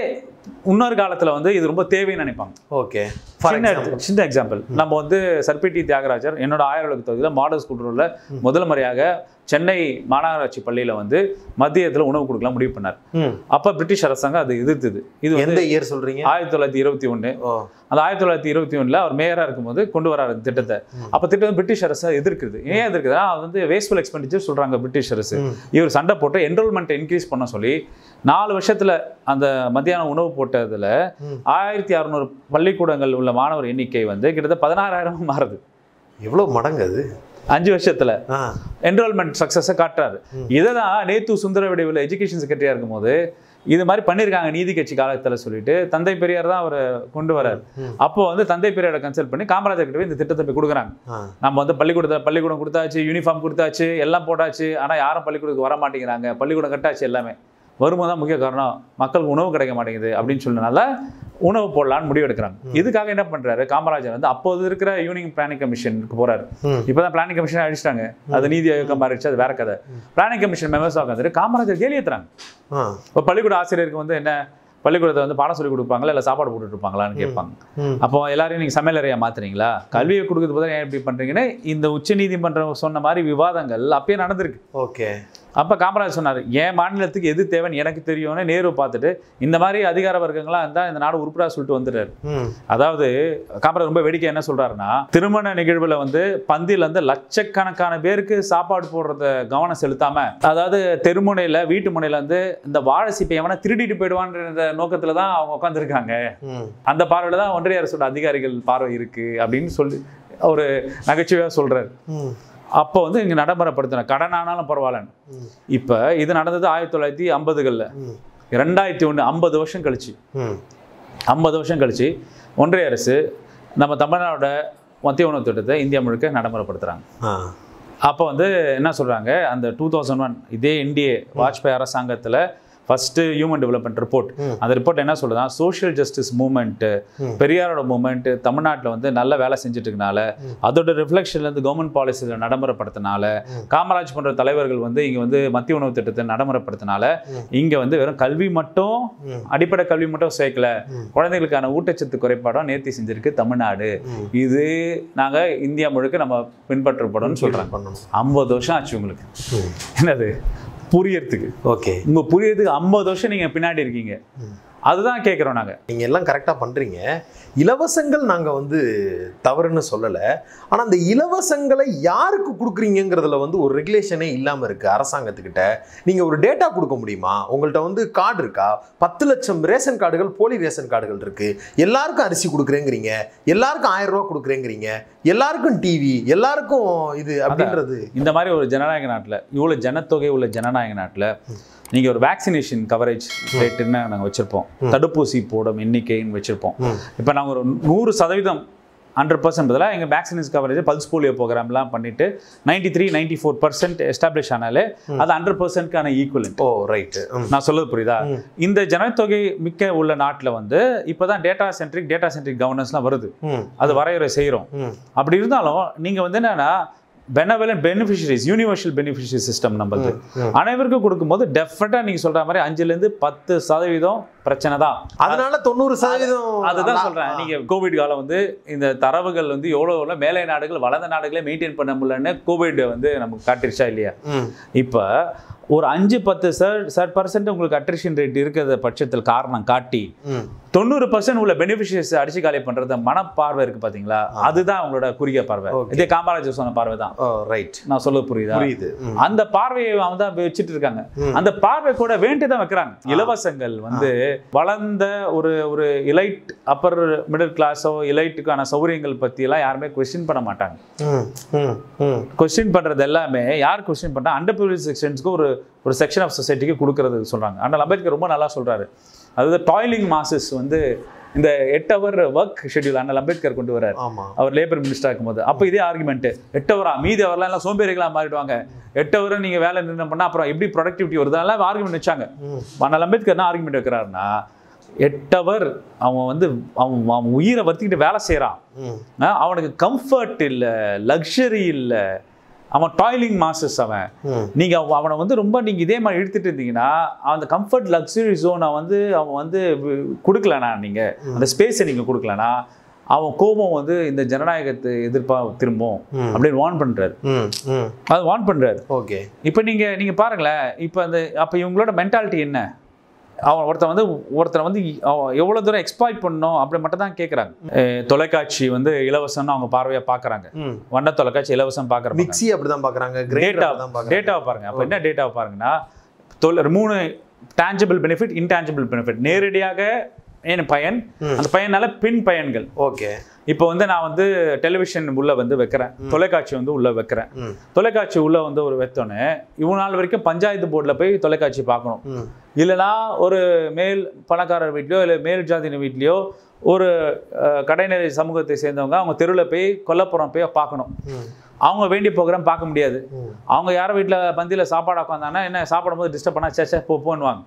இன்னொரு காலத்துல வந்து இது ரொம்ப தேவைன்னு நினைப்பாங்க. ஓகே. சின்ன எக்ஸாம்பிள் சின்ன எக்ஸாம்பிள். நம்ம வந்து சர்பிடி தியாகராஜர் என்னோட ஆயிரம் தொகுதியில் மாடல் ஸ்கூல் முதல் முறையாக சென்னை மாநகராட்சி பள்ளியில வந்து மதியத்துல உணவு கொடுக்கலாம் முடிவு பண்ணார். அப்ப பிரிட்டிஷ் அரசாங்கம் அது எதிர்த்தது. இது எந்த இயர் சொல்றீங்க? ஆயிரத்தி தொள்ளாயிரத்தி இருபத்தி ஓ. அந்த ஆயிரத்தி தொள்ளாயிரத்தி இருபத்தி ஒண்ணுல அவர் மேயரா இருக்கும்போது கொண்டு வராரு திட்டத்தை. அப்ப திட்டம் பிரிட்டிஷ் அரசு எதிர்க்குது. ஏன் எதிர்க்குதுன்னா அது வந்து வேஸ்ட்ஃபுல் எக்ஸ்பெண்டிச்சர் சொல்றாங்க பிரிட்டிஷ் அரசு. இவர் சண்டை போட்டு என்ரோல்மெண்ட் இன்க்ரீஸ் பண்ண சொல்லி நாலு வருஷத்துல அந்த மத்தியான உணவு போட்டதுல. ஆயிரத்தி அறுநூறு பள்ளிக்கூடங்கள் உள்ள மாணவர் எண்ணிக்கை வந்து கிட்டத்தட்ட பதினாறாயிரம் மாறுது. எவ்வளவு மடங்கு அது? அஞ்சு வருஷத்துல என்ரோல்மெண்ட் சக்ஸஸை காட்டுறாரு. இதை தான் நேத்து சுந்தர விடைவில் எஜுகேஷன் செக்ரட்டரியா இருக்கும்போது இது மாதிரி பண்ணியிருக்காங்க நீதி கட்சி காலத்துல சொல்லிட்டு தந்தை பெரியார் தான் அவரை கொண்டு வராரு. அப்போ வந்து தந்தை பெரியாரை கன்சல்ட் பண்ணி காமராஜர் கிட்ட போய் இந்த திட்டத்தை போய் கொடுக்குறாங்க. நம்ம வந்து பள்ளிக்கூடத்தை பள்ளிக்கூடம் கொடுத்தாச்சு யூனிஃபார்ம் கொடுத்தாச்சு எல்லாம் போட்டாச்சு. ஆனா யாரும் பள்ளிக்கூடத்துக்கு வர மாட்டேங்கிறாங்க. பள்ளிக்கூடம் கட்டாச்சு எல்லாமே. வறுமை தான் முக்கிய காரணம் மக்களுக்கு உணவு கிடைக்க மாட்டேங்குது அப்படின்னு சொன்னனால உணவு போடலான்னு முடிவு எடுக்கிறாங்க. இதுக்காக என்ன பண்றாரு? காமராஜர் வந்து அப்போது இருக்கிற யூனியன் பிளானிங் கமிஷனுக்கு போறாரு. இப்பதான் பிளானிங் கமிஷன் அடிச்சிட்டாங்க அது நீதி ஆயோகம் மாறிடுச்சு அது வேற கதை. பிளானிங் கமிஷன் மெம்பர்ஸ் உட்காந்துட்டு காமராஜர் கேலி ஏத்துறாங்க. இப்போ பள்ளிக்கூட ஆசிரியருக்கு வந்து என்ன பள்ளிக்கூடத்தை வந்து பாடம் சொல்லி கொடுப்பாங்களா இல்லை சாப்பாடு போட்டுட்டு இருப்பாங்களான்னு கேட்பாங்க. அப்போ எல்லாரையும் நீங்கள் சமையலறையா மாத்துறீங்களா? கல்வியை கொடுக்கறது பதிலா ஏன் இப்படி பண்றீங்கன்னு இந்த உச்சநீதிமன்றம் சொன்ன மாதிரி விவாதங்கள் அப்பயே நடந்திருக்கு. ஓகே. அப்போ காமராஜ் சொன்னார் என் மாநிலத்துக்கு எது தேவைன்னு எனக்கு தெரியும்னு நேரு பார்த்துட்டு இந்த மாதிரி அதிகார வர்க்கங்களாம் இருந்தால் இந்த நாடு உருப்படா சொல்லிட்டு வந்துட்டாரு அதாவது காமராஜ் ரொம்ப வேடிக்கை என்ன சொல்றாருன்னா திருமண நிகழ்வுல வந்து பந்தியில வந்து லட்சக்கணக்கான பேருக்கு சாப்பாடு போடுறத கவனம் செலுத்தாம அதாவது தெருமுனையில வீட்டு முனையில வந்து இந்த வாழை சீப்பை எவனா திருடிட்டு போயிடுவான்ற நோக்கத்துல தான் அவங்க உட்காந்துருக்காங்க அந்த பார்வையில தான் ஒன்றிய அரசோட அதிகாரிகள் பார்வை இருக்கு அப்படின்னு சொல்லி ஒரு நகைச்சுவையா சொல்றாரு. ம். அப்போ வந்து இங்க நடைமுறைப்படுத்தின. கடன் ஆனாலும் பரவாயில்லன்னு. இப்போ இது நடந்தது ஆயிரத்தி தொள்ளாயிரத்தி ஐம்பதுகளில். ரெண்டாயிரத்தி ஒன்று ஐம்பது வருஷம் கழிச்சு. ஐம்பது வருஷம் கழிச்சு ஒன்றிய அரசு நம்ம தமிழ்நாடோட மத்திய உணவு திட்டத்தை இந்தியா முழுக்க நடைமுறைப்படுத்துகிறாங்க அப்போ வந்து என்ன சொல்கிறாங்க அந்த டூ தௌசண்ட் ஒன் இதே என்டிஏ வாஜ்பாய் அரசாங்கத்தில் ஃபஸ்ட்டு ஹியூமன் டெவலப்மெண்ட் ரிப்போர்ட். அந்த ரிப்போர்ட் என்ன சொல்லுதான் சோஷியல் ஜஸ்டிஸ் மூமெண்ட்டு ம். பெரியாரோட மூமெண்ட் தமிழ்நாட்டில் வந்து நல்ல வேலை செஞ்சுட்டு இருக்கனால அதோட ரிஃப்ளெக்ஷன்லேருந்து கவர்மெண்ட் பாலிசியில் நடைமுறைப்படுத்தினால காமராஜ் போன்ற தலைவர்கள் வந்து இங்கே வந்து மத்திய உணவு திட்டத்தை நடைமுறைப்படுத்தினால. இங்கே வந்து வெறும் கல்வி மட்டும். அடிப்படை கல்வி மட்டும் சேர்க்கல. குழந்தைகளுக்கான ஊட்டச்சத்து குறைபாடும் நேர்த்தி செஞ்சிருக்கு தமிழ்நாடு. இது நாங்கள் இந்தியா முழுக்க நம்ம பின்பற்றப்படும்னு சொல்கிறாங்க ஐம்பது வருஷம் ஆச்சு உங்களுக்கு என்னது புரியறதுக்கு. ஓகே. உங்க புரியறதுக்கு ஐம்பது வருஷம் நீங்க பின்னாடி இருக்கீங்க. அதுதான் கேட்குறோம் நாங்க. நீங்க எல்லாம் கரெக்டா பண்றீங்க. இலவசங்கள் நாங்க வந்து தவறுன்னு சொல்லல. ஆனா அந்த இலவசங்களை யாருக்கு கொடுக்குறீங்கிறதுல வந்து ஒரு ரெகுலேஷனே இல்லாம இருக்கு அரசாங்கத்துக்கிட்ட. நீங்க ஒரு டேட்டா கொடுக்க முடியுமா? உங்கள்ட்ட வந்து கார்டு இருக்கா? பத்து லட்சம் ரேஷன் கார்டுகள் போலி ரேஷன் கார்டுகள் இருக்கு. எல்லாருக்கும் அரிசி கொடுக்குறேங்கிறீங்க. எல்லாருக்கும் ஆயிரம் ரூபாய் கொடுக்குறேங்கிறீங்க. எல்லாருக்கும் டிவி எல்லாருக்கும் இது அப்படின்றது. இந்த மாதிரி ஒரு ஜனநாயக நாட்டில் இவ்வளோ ஜனத்தொகை உள்ள ஜனநாயக நாட்டில் நீங்கள் ஒரு வேக்சினேஷன் கவரேஜ் ரேட்டுன்னு நாங்கள் வச்சுருப்போம். தடுப்பூசி போடும் எண்ணிக்கைன்னு வச்சுருப்போம். இப்போ நாங்கள் ஒரு நூறு சதவீதம் ஹண்ட்ரட் பர்சன்ட் பதிலாக எங்கள் வேக்சினேஷன் கவரேஜ் பல்ஸ் போலியோ ப்ரோக்ராம்லாம் பண்ணிட்டு ninety three ninety four percent establish ஆனாலே அது ஹண்ட்ரட் பர்சன்ட்கான ஈக்குவலன்ட் ஓ ரைட்டு நான் சொல்றது புரியுதா. இந்த ஜனத்தொகை மிக்க உள்ள நாட்டில் வந்து இப்போதான் டேட்டா சென்ட்ரிக் டேட்டா சென்ட்ரிக் கவர்னன்ஸ்லாம் வருது. அது வரையறை செய்கிறோம் அப்படி இருந்தாலும் நீங்க வந்து என்னன்னா benevolent beneficiaries universal beneficiary system நம்மளது ம். அனைவருக்கும் கொடுக்கும்போது டெஃபினட்டா நீங்க சொல்ற மாதிரி அஞ்சுல இருந்து பத்து சதவீதம் பிரச்சனை தான் அதனால தொண்ணூறு சதவீதம் அதுதான் சொல்றேன். நீங்க கோவிட் காலம் வந்து இந்த தரவுகள் வந்து எவ்வளவு எவ்வளவு மேலை நாடுகள் வளர்ந்த நாடுகளே மெயின்டைன் பண்ண முடியலன்னு கோவிட் வந்து நமக்கு காட்டிருச்சா இல்லையா? இப்போ ஒரு அஞ்சு பத்து சார் சார் பர்சன்ட் உங்களுக்கு அட்ரிஷன் ரேட் இருக்கிற பட்சத்தில் காரணம் காட்டி தொண்ணூறு பர்சன்ட் உள்ள பெனிஃபிஷியர்ஸ் அடிச்சு காலி பண்றது மனப்பார்வை இருக்கு பாத்தீங்களா? அதுதான் அவங்களோட குறுகிய பார்வை. இதே காமராஜர் சொன்ன பார்வை தான். ரைட் நான் சொல்ல புரியுதா? புரியுது. அந்த பார்வையை அவன் தான் வச்சுட்டு இருக்காங்க. அந்த பார்வை கூட வேண்டி தான் வைக்கிறாங்க இலவசங்கள் வந்து வளர்ந்த ஒரு ஒரு இலைட் அப்பர் மிடில் கிளாஸோ இலைட்டுக்கான சௌகரியங்கள் பத்தி எல்லாம் யாருமே கொஸ்டின் பண்ண மாட்டாங்க. கொஸ்டின் பண்றது எல்லாமே யார் கொஸ்டின் பண்ணா அண்டர் ப்ரிவிலேஜ் செக்ஷன்ஸ்க்கு ஒரு ஒரு செக்ஷன் ஆஃப் சொசைட்டிக்கு கொடுக்கறது சொல்றாங்க. ஆனால் அம்பேத்கர் ரொம்ப நல்லா சொல்றாரு. அதாவது டாய்லிங் மாசஸ் வந்து இந்த எட்டு ஹவர் ஒர்க் ஷெட்யூல் அண்ணல் அம்பேத்கர் கொண்டு வராரு அவர் லேபர் மினிஸ்டர் இருக்கும்போது அப்போ இதே ஆர்குமெண்ட் எட்டு ஹவரா மீதி ஹவர்லாம் எல்லாம் சோம்பேறிகளா மாறிடுவாங்க. எட்டு ஹவர் நீங்க வேலை நிர்ணயம் பண்ணா அப்புறம் எப்படி ப்ரொடக்டிவிட்டி வருது? அதெல்லாம் ஆர்குமெண்ட் வச்சாங்க. அண்ணல் அம்பேத்கர் என்ன ஆர்குமெண்ட் வைக்கிறாருன்னா எட்டு ஹவர் அவன் வந்து அவன் அவன் உயிரை வருத்திக்கிட்டு வேலை செய்கிறான் அவனுக்கு கம்ஃபர்ட் இல்லை லக்ஸரி இல்லை. அவன் டாய்லிங் மாஸ்டர்ஸ் அவன். நீங்கள் அவனை வந்து ரொம்ப நீங்கள் இதே மாதிரி இழுத்துட்டு இருந்தீங்கன்னா அந்த கம்ஃபர்ட் லக்ஸரி ஜோனை வந்து அவன் வந்து கொடுக்கலனா நீங்கள் அந்த ஸ்பேஸை நீங்கள் கொடுக்கலனா அவன் கோபம் வந்து இந்த ஜனநாயகத்தை எதிர்ப்பா திரும்பும். அப்படின்னு வார்ன் ம் அது வார்ன் பண்ணுறாரு ஓகே. இப்போ நீங்கள் நீங்கள் பாருங்களேன். இப்போ அந்த அப்போ இவங்களோட மென்டாலிட்டி என்ன? அவன் ஒருத்தன் வந்து ஒருத்தனை வந்து எவ்வளோ தூரம் எக்ஸ்பாய்ட் பண்ணணும் அப்படி மட்டும் தான் கேட்குறாங்க தொலைக்காட்சி வந்து இலவசம்னு அவங்க பார்வையாக பார்க்குறாங்க வண்ண தொலைக்காட்சி இலவசம் பார்க்குறாங்க மிக்ஸி அப்படிதான் பாக்குறாங்க கிரைண்டர் டேட்டா டேட்டாவை பாருங்க. அப்போ என்ன டேட்டாவை பாருங்கன்னா தொழில் மூணு டேஞ்சபிள் பெனிஃபிட் இன்டான்ஜிபிள் பெனிஃபிட் நேரடியாக என் பயன்? அந்த பயனால பின் பயன்கள். ஓகே. இப்போ வந்து நான் வந்து டெலிவிஷன் உள்ள வந்து வைக்கிறேன். தொலைக்காட்சி வந்து உள்ள வைக்கிறேன். தொலைக்காட்சி உள்ள வந்து ஒரு வைத்தோன்னே இவ்வளவு நாள் வரைக்கும் பஞ்சாயத்து போர்டில் போய் தொலைக்காட்சி பார்க்கணும். இல்லைனா ஒரு மேல் பணக்காரர் வீட்லையோ இல்லை மேல் ஜாதியின வீட்லையோ ஒரு கடைநிலை சமூகத்தை சேர்ந்தவங்க அவங்க தெருவில் போய் கொல்லப்புறம் போய் பார்க்கணும். அவங்க வேண்டிய ப்ரோக்ராம் பார்க்க முடியாது. அவங்க யார் வீட்டில் பந்தியில் சாப்பாடு உட்காந்தாங்கன்னா என்ன சாப்பிடும் போது டிஸ்டர்ப் பண்ணா சேச்சே போ போன்னுவாங்க.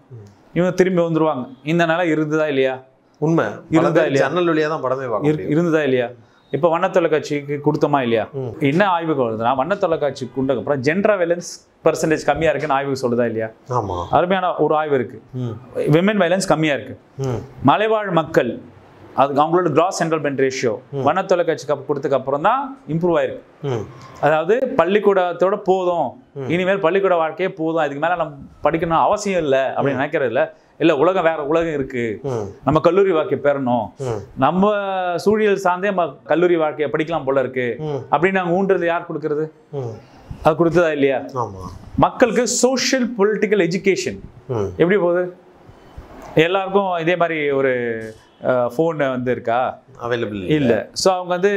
இவங்க திரும்பி வந்துருவாங்க. இந்த நிலை இருந்ததா இல்லையா? உண்மை. இருந்தா இல்லையா? ஜன்னல் வழியா தான் படமே இருந்ததா இல்லையா? இப்போ வண்ண தொலைக்காட்சிக்கு கொடுத்தோமா இல்லையா. என்ன ஆய்வுக்கு வருதுன்னா வண்ண தொலைக்காட்சி கொண்டதுக்கப்புறம் ஜென்டர் வைலன்ஸ் பர்சன்டேஜ் கம்மியாக இருக்குன்னு ஆய்வு சொல்லுதா இல்லையா? அருமையான ஒரு ஆய்வு இருக்கு. விமன் வைலன்ஸ் கம்மியாக இருக்கு. மலைவாழ் மக்கள் அதுக்கு அவங்களோட கிராஸ் சென்ட்ரல்மெண்ட் ரேஷியோ வண்ண தொலைக்காட்சிக்கு அப்புறம் கொடுத்ததுக்கு அப்புறம் தான் இம்ப்ரூவ் ஆயிருக்கு. அதாவது பள்ளிக்கூடத்தோட போதும். இனிமேல் பள்ளிக்கூட வாழ்க்கையே போதும். இதுக்கு மேல நம்ம படிக்கணும் அவசியம் இல்லை அப்படின்னு நினைக்கிறது இல்ல. இல்ல உலகம் வேற உலகம் இருக்கு. நம்ம கல்லூரி வாழ்க்கையை பெறணும். நம்ம சூழியல் சார்ந்தே நம்ம கல்லூரி வாழ்க்கையை படிக்கலாம் போல இருக்கு. அப்படின்னு நாங்க ஊன்றது யார் கொடுக்கறது? அது கொடுத்ததா இல்லையா? மக்களுக்கு சோஷியல் பொலிட்டிக்கல் எஜுகேஷன் எப்படி போகுது? எல்லாருக்கும் இதே மாதிரி ஒரு ஃபோன் வந்து இருக்கா அவைலபிள் இல்ல. ஸோ அவங்க வந்து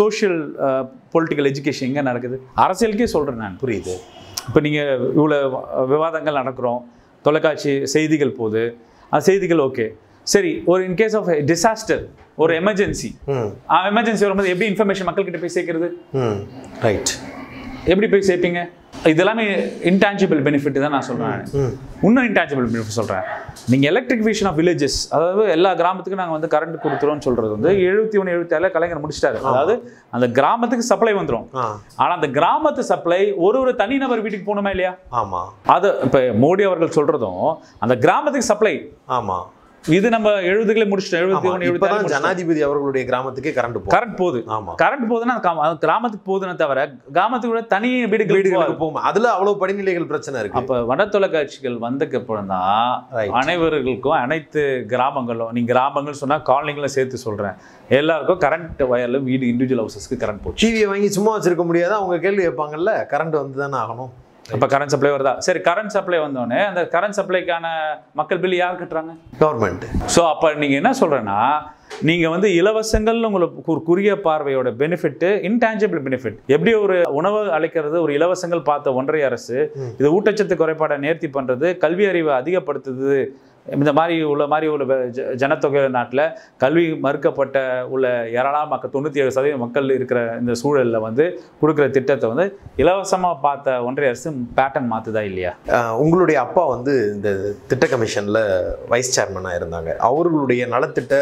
சோஷியல் பொலிட்டிக்கல் எஜுகேஷன் எங்க நடக்குது? அரசியலுக்கே சொல்றேன் நான். புரியுது. இப்போ நீங்கள் இவ்வளோ விவாதங்கள் நடக்கிறோம். தொலைக்காட்சி செய்திகள் போகுது. அந்த செய்திகள் ஓகே சரி ஒரு இன் கேஸ் ஆஃப் டிசாஸ்டர் ஒரு எமர்ஜென்சி எமர்ஜென்சி வரும்போது எப்படி இன்ஃபர்மேஷன் மக்கள்கிட்ட போய் சேர்க்கறது? ரைட் எப்படி போய் சேர்ப்பீங்க? இது எல்லாமே இன்டான்ஜிபிள் பெனிஃபிட் தான் நான் சொல்கிறேன் இன்னும் இன்டான்ஜிபிள் பெனிஃபிட் சொல்கிறேன் நீங்கள் எலக்ட்ரிஃபிகேஷன் ஆஃப் வில்லேஜஸ் அதாவது எல்லா கிராமத்துக்கும் நாங்கள் வந்து கரண்ட் கொடுத்துருவோம்னு சொல்கிறது வந்து எழுபத்தி ஒன்று எழுபத்தி கலைஞர் முடிச்சிட்டாரு. அதாவது அந்த கிராமத்துக்கு சப்ளை வந்துடும் ஆனால் அந்த கிராமத்து சப்ளை ஒரு ஒரு தனிநபர் வீட்டுக்கு போகணுமா இல்லையா? ஆமா. அது இப்போ மோடி அவர்கள் சொல்றதும் அந்த கிராமத்துக்கு சப்ளை ஆமா. இது நம்ம எழுபதுகளே முடிச்சிட்டோம். எழுபத்தி ஒன்று எழுபத்தி ஜனாதிபதி அவர்களுடைய கிராமத்துக்கே கரண்ட் போகும் கரண்ட் போகுது. ஆமா. கரண்ட் போகுதுன்னா கிராமத்துக்கு போகுதுன்னு தவிர கிராமத்துக்கு கூட தனி வீடுகள் வீடுகளுக்கு போகும்? அதுல அவ்வளவு படிநிலைகள் பிரச்சனை இருக்கு. அப்ப வட தொலைக்காட்சிகள் வந்ததுக்கு அப்புறம் தான். அனைவர்களுக்கும் அனைத்து கிராமங்களும் நீ கிராமங்கள் சொன்னா காலனிங்களும் சேர்த்து சொல்றேன். எல்லாருக்கும் கரண்ட் வயர்ல வீடு இண்டிவிஜுவல் ஹவுசஸ்க்கு கரண்ட் போச்சு. டிவியை வாங்கி சும்மா வச்சிருக்க முடியாது? அவங்க கேள்வி கேட்பாங்கல்ல கரண்ட் வந்து தானே ஆகணும்? அப்ப கரண்ட் சப்ளை வருதா? சரி கரண்ட் சப்ளை வந்தோடனே அந்த கரண்ட் சப்ளைக்கான மக்கள் பில் யார் கட்டுறாங்க? கவர்மெண்ட் ஸோ அப்போ நீங்கள் என்ன சொல்கிறேன்னா நீங்கள் வந்து இலவசங்கள் உங்களுக்கு ஒரு குறுகிய பார்வையோட பெனிஃபிட்டு இன்டான்ஜிபிள் பெனிஃபிட் எப்படி ஒரு உணவு அளிக்கிறது ஒரு இலவசங்கள் பார்த்த ஒன்றிய அரசு இது ஊட்டச்சத்து குறைபாடை நேர்த்தி பண்ணுறது கல்வி அறிவை அதிகப்படுத்துது இந்த மாதிரி உள்ள மாதிரி உள்ள ஜனத்தொகை நாட்டில் கல்வி மறுக்கப்பட்ட உள்ள ஏராளமாக மக்கள் தொண்ணூற்றி ஏழு சதவீதம் மக்கள் இருக்கிற இந்த சூழலில் வந்து கொடுக்குற திட்டத்தை வந்து இலவசமாக பார்த்த ஒன்றிய அரசு பேட்டர்ன் மாற்றுதா இல்லையா? உங்களுடைய அப்பா வந்து இந்த திட்ட கமிஷனில் வைஸ் சேர்மனாக இருந்தாங்க. அவர்களுடைய நலத்திட்ட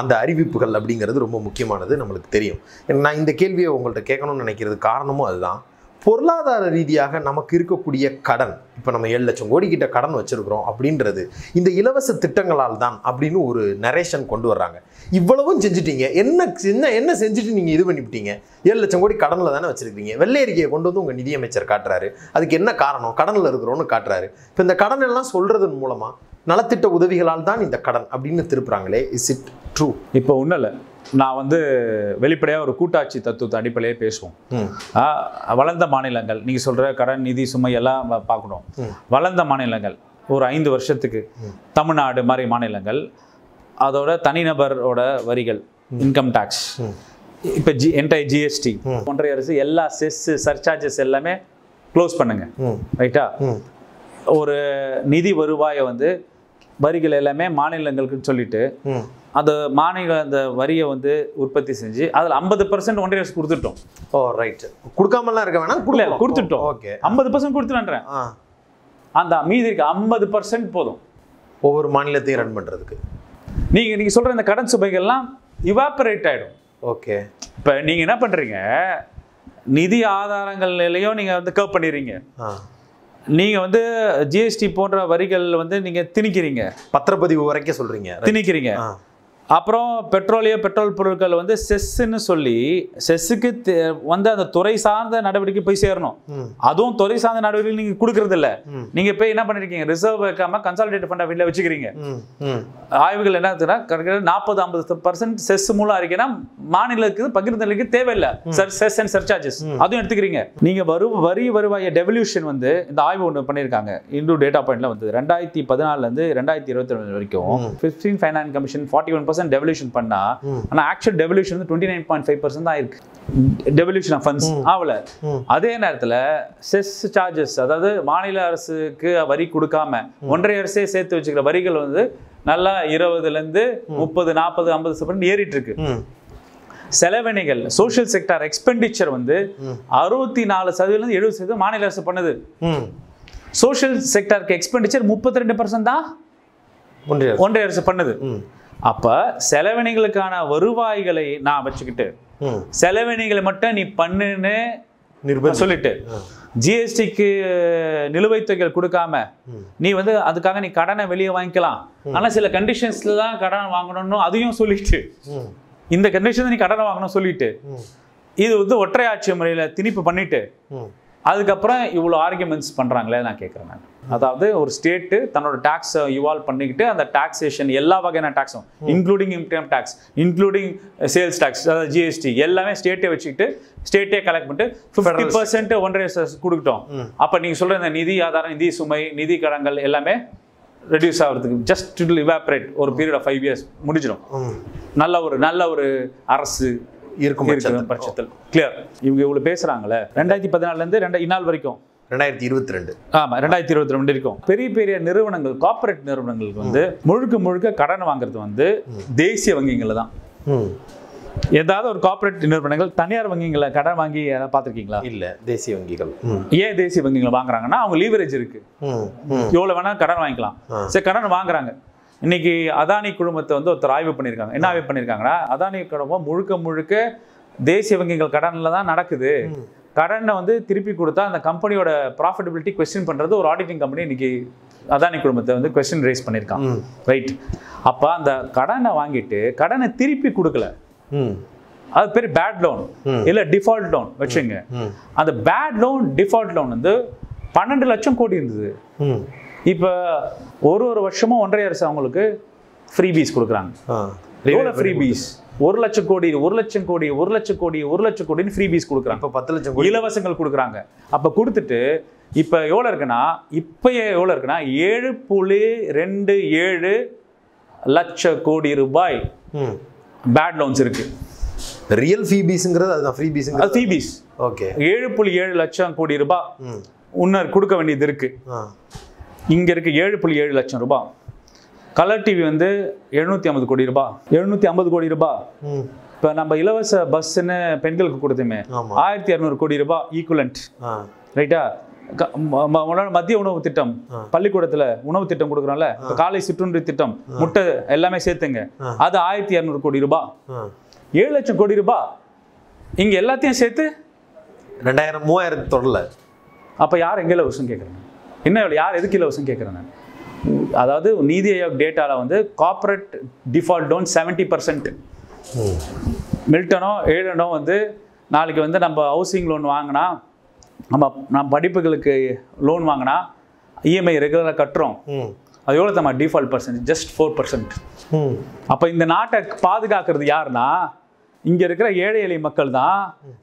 அந்த அறிவிப்புகள் அப்படிங்கிறது ரொம்ப முக்கியமானது நம்மளுக்கு தெரியும். நான் இந்த கேள்வியை உங்கள்கிட்ட கேட்கணும்னு நினைக்கிறது காரணமும் அதுதான். பொருளாதார ரீதியாக நமக்கு இருக்கக்கூடிய கடன் இப்போ நம்ம ஏழு லட்சம் கோடி கிட்ட கடன் வச்சுருக்கிறோம் அப்படின்றது இந்த இலவச திட்டங்களால் தான் அப்படின்னு ஒரு நரேஷன் கொண்டு வர்றாங்க. இவ்வளவும் செஞ்சுட்டீங்க. என்ன என்ன என்ன செஞ்சுட்டு நீங்கள் இது பண்ணிவிட்டீங்க? ஏழு லட்சம் கோடி கடனில் தானே வச்சுருக்கீங்க வெள்ளை அறிக்கையை கொண்டு வந்து உங்கள் நிதியமைச்சர் காட்டுறாரு. அதுக்கு என்ன காரணம்? கடனில் இருக்கிறோன்னு காட்டுறாரு. இப்போ இந்த கடன் எல்லாம் சொல்கிறதன் மூலமாக நலத்திட்ட உதவிகளால் தான் இந்த கடன் அப்படின்னு திருப்புறாங்களே. இஸ் இட் ட்ரூ இப்போ ஒன்றும் இல்லை. நான் வந்து வெளிப்படையாக ஒரு கூட்டாட்சி தத்துவத்தை அடிப்படையே பேசுவோம். வளர்ந்த மாநிலங்கள் நீங்கள் சொல்கிற கடன் நிதி சுமை எல்லாம் பார்க்கணும். வளர்ந்த மாநிலங்கள் ஒரு ஐந்து வருஷத்துக்கு தமிழ்நாடு மாதிரி மாநிலங்கள் அதோட தனிநபரோட வரிகள் இன்கம் டேக்ஸ். இப்போ ஜி என்டையர் ஜிஎஸ்டி ஒன்றிய அரசு எல்லா செஸ் சர்சார்ஜஸ் எல்லாமே க்ளோஸ் பண்ணுங்க. ரைட்டா? ஒரு நிதி வருவாயை வந்து வரிகள் எல்லாமே மாநிலங்களுக்கு சொல்லிட்டு அந்த மாநில அந்த வரியை வந்து உற்பத்தி செஞ்சு அதில் ஐம்பது பர்சன்ட் ஒன்றிய அரசு கொடுத்துட்டோம். ஓ ரைட் கொடுக்காமலாம் இருக்க வேணாம் இல்ல, கொடுத்துட்டோம். ஓகே ஐம்பது பர்சன்ட் கொடுத்துட்டேன் அந்த மீதி இருக்க ஐம்பது பர்சன்ட் போதும். ஒவ்வொரு மாநிலத்தையும் ரன் பண்றதுக்கு. நீங்க நீங்க சொல்ற இந்த கடன் சுமைகள்லாம் இவாப்பரேட் ஆயிடும். ஓகே இப்போ நீங்க என்ன பண்றீங்க? நிதி ஆதாரங்கள்லையும் நீங்க வந்து கர்வ் பண்ணிடுறீங்க. ஆ. நீங்க வந்து ஜிஎஸ்டி போன்ற வரிகள் வந்து நீங்க திணிக்கிறீங்க. பத்திரப்பதிவு வரைக்கும் சொல்றீங்க. திணிக்கிறீங்க. அப்புறம் பெட்ரோலிய பெட்ரோல் பொருட்கள் வந்து செஸ்ன்னு சொல்லி செஸ்ஸுக்கு வந்து அந்த துறை சார்ந்த நடவடிக்கை போய் சேரணும். அதுவும் துறை சார்ந்த நடவடிக்கை நீங்க கொடுக்கறது இல்ல. நீங்க போய் என்ன பண்ணிருக்கீங்க? ரிசர்வ் வைக்காம கன்சாலிடேட் ஃபண்டா வீட்டில் வச்சுக்கிறீங்க. ஆய்வுகள் என்ன கரெக்டாக நாற்பது ஐம்பது பர்சன்ட் செஸ் மூலம் அறிக்கைனா மாநிலத்துக்கு பகிர்ந்தளிக்க தேவையில்லை. சர் செஸ் அண்ட் சர்சார்ஜஸ் அதுவும் எடுத்துக்கிறீங்க. நீங்க வரு வரி வருவாய டெவல்யூஷன் வந்து இந்த ஆய்வு ஒன்று பண்ணியிருக்காங்க. இந்து டேட்டா பாயிண்ட்ல வந்து ரெண்டாயிரத்தி பதினாலுல இருந்து ரெண்டாயிரத்தி இருபத்தி ரெண்டு வரைக்கும் fifteen finance commission forty one percent devolution பண்ணா ம். ஆனா ஆக்சுவல் டெவல்யூஷன் வந்து twenty nine point five percent தான் இருக்கு. டெவல்யூஷன் ஆஃப் ஃபண்ட்ஸ் ஆகல. அதே நேரத்துல செஸ் சார்ஜஸ் அதாவது மாநில அரசுக்கு வரி கொடுக்காம ஒன்றிய அரசே சேர்த்து வச்சுக்கிற வரிகள் வந்து நல்லா இருபதுல இருந்து முப்பது நாற்பது ஐம்பது சதவீதம் ஏறிட்டு இருக்கு. செலவினைகள் சோஷியல் செக்டார் எக்ஸ்பெண்டிச்சர் வந்து அறுபத்தி நாலு சதவீதம் எழுபது சதவீதம் மாநில அரசு பண்ணுது. ம். சோஷியல் செக்டாருக்கு எக்ஸ்பெண்டிச்சர் முப்பத்தி ரெண்டு பர்சன்ட் தான் ஒன்றிய அரசு. பண்ணுது. அப்ப செலவினைகளுக்கான வருவாய்களை நான் வச்சுக்கிட்டு செலவினைகளை மட்டும் நீ பண்ணுன்னு சொல்லிட்டு ஜிஎஸ்டிக்கு நிலுவைத் தொகைகள் கொடுக்காம. நீ வந்து அதுக்காக நீ கடனை வெளியே வாங்கிக்கலாம். ஆனா சில கண்டிஷன்ஸ்ல தான் கடன் வாங்கணும்னு அதையும் சொல்லிட்டு இந்த கண்டிஷன் நீ கடனை வாங்கணும் சொல்லிட்டு இது வந்து ஒற்றை ஆட்சி முறையில திணிப்பு பண்ணிட்டு அதுக்கப்புறம் இவ்வளோ ஆர்குமெண்ட்ஸ் பண்றாங்களே நான் கேட்குறேன் நான். அதாவது ஒரு ஸ்டேட்டு தன்னோட டேக்ஸை இவால்வ் பண்ணிக்கிட்டு அந்த டாக்ஸேஷன் எல்லா வகையான டேக்ஸும் including income tax including sales tax அதாவது ஜிஎஸ்டி எல்லாமே ஸ்டேட்டே வச்சுக்கிட்டு ஸ்டேட்டே கலெக்ட் பண்ணிட்டு ஃபிஃப்டி பர்சன்ட் ஒன்றிய அரசு கொடுக்கட்டும். அப்போ நீங்க சொல்ற இந்த நிதி ஆதாரம் நிதி சுமை நிதி கடன்கள் எல்லாமே ரெடியூஸ் ஆகிறதுக்கு ஜஸ்ட் டு இவாபரேட் ஒரு பீரியட் ஆஃப் ஃபைவ் இயர்ஸ் முடிஞ்சிடும். நல்ல ஒரு நல்ல ஒரு அரசு இருக்கும் பட்சத்தில். கிளியர் இவங்க இவ்வளவு பேசுறாங்களே? ரெண்டாயிரத்தி பதினாலுல இருந்து ரெண்டா இந்நாள் வரைக்கும் ரெண்டாயிரத்தி இருபத்தி ரெண்டு. ஆமா ரெண்டாயிரத்தி இருபத்தி ரெண்டு வரைக்கும் பெரிய பெரிய நிறுவனங்கள் கார்ப்பரேட் நிறுவனங்களுக்கு வந்து முழுக்க முழுக்க கடன் வாங்குறது வந்து தேசிய வங்கிகளில் தான். ஏதாவது ஒரு கார்ப்பரேட் நிறுவனங்கள் தனியார் வங்கிகளை கடன் வாங்கி யாராவது பார்த்துருக்கீங்களா? இல்ல தேசிய வங்கிகள். ஏன் தேசிய வங்கிகளை வாங்குறாங்கன்னா அவங்க லீவரேஜ் இருக்கு. எவ்வளவு வேணா கடன் வாங்கிக்கலாம். சரி கடன் வாங்குறாங்க. இன்னைக்கு அதானி குழுமத்தை வந்து ஒருத்தர் ஆய்வு பண்ணியிருக்காங்க. என்ன ஆய்வு பண்ணியிருக்காங்கன்னா அதானி குழுமம் முழுக்க முழுக்க தேசிய வங்கிகள் கடனில் தான் நடக்குது. கடனை வந்து திருப்பி கொடுத்தா அந்த கம்பெனியோட ப்ராஃபிட்டபிலிட்டி கொஸ்டின் பண்ணுறது ஒரு ஆடிட்டிங் கம்பெனி இன்னைக்கு அதானி குழுமத்தை வந்து கொஸ்டின் ரைஸ் பண்ணியிருக்கான். ரைட் அப்போ அந்த கடனை வாங்கிட்டு கடனை திருப்பி கொடுக்கல. அது பேர் பேட் லோன். இல்லை டிஃபால்ட் லோன் வச்சுங்க. அந்த பேட் லோன் டிஃபால்ட் லோன் வந்து பன்னெண்டு லட்சம் கோடி இருந்தது. இப்போ ஒரு ஒரு வருஷமும் ஒன்றிய அரசு அவங்களுக்கு ஃப்ரீ பீஸ் கொடுக்குறாங்க. எவ்வளோ ஃப்ரீ பீஸ் ஒரு லட்சம் கோடி ஒரு லட்சம் கோடி ஒரு லட்சம் கோடி ஒரு லட்சம் கோடின்னு ஃப்ரீ பீஸ் கொடுக்குறாங்க. இப்போ பத்து லட்சம் கோடி. இலவசங்கள் கொடுக்குறாங்க. அப்போ கொடுத்துட்டு இப்போ எவ்வளோ இருக்குன்னா இப்போ எவ்வளோ இருக்குன்னா ஏழு புள்ளி ரெண்டு ஏழு லட்ச கோடி ரூபாய் ம். பேட் லோன்ஸ் இருக்கு. ரியல் ஃபீ பீஸுங்கிறது அதுதான் ஃப்ரீ அது பீஸுங்கிறது ஃப்ரீ பீஸ் ஓகே ஏழு புள்ளி ஏழு லட்சம் கோடி ரூபாய் ம். உன்னர் கொடுக்க வேண்டியது இருக்கு. இங்க இருக்கு ஏழு புள்ளி ஏழு லட்சம் ரூபாய். கலர் டிவி வந்து எழுநூத்தி ஐம்பது கோடி ரூபாய் எழுநூத்தி ஐம்பது கோடி ரூபாய் ம். இப்போ நம்ம இலவச பஸ்ஸுன்னு பெண்களுக்கு கொடுத்தோமே. ஆயிரத்தி இரநூறு கோடி ரூபாய் ஈக்குவலண்ட் ரைட்டா மத்திய உணவு திட்டம் பள்ளிக்கூடத்துல உணவு திட்டம் கொடுக்குறோம்ல காலை சிற்றுண்டி திட்டம் முட்டை எல்லாமே சேர்த்துங்க. அது ஆயிரத்தி இரநூறு கோடி ரூபாய் ஏழு லட்சம் கோடி ரூபாய் இங்க எல்லாத்தையும் சேர்த்து? ரெண்டாயிரம் மூவாயிரத்து தொடரல அப்போ யார் எங்கே இலவசம் கேட்குறாங்க என்ன? யார் எதுக்கு இலவசம் கேட்குறேன் நான்? அதாவது நீதி ஆயோக் டேட்டாவில் வந்து corporate default loan seventy percent மில்டனோ ஏழனோ வந்து நாளைக்கு வந்து நம்ம ஹவுசிங் லோன் வாங்கினா நம்ம நம்ம படிப்புகளுக்கு லோன் வாங்கினா இஎம்ஐ ரெகுலராக கட்டுறோம். அது எவ்வளோ தம்மா default percent just four percent அப்போ இந்த நாட்டை பாதுகாக்கிறது யாருன்னா இங்கே இருக்கிற ஏழை எளிய மக்கள் தான்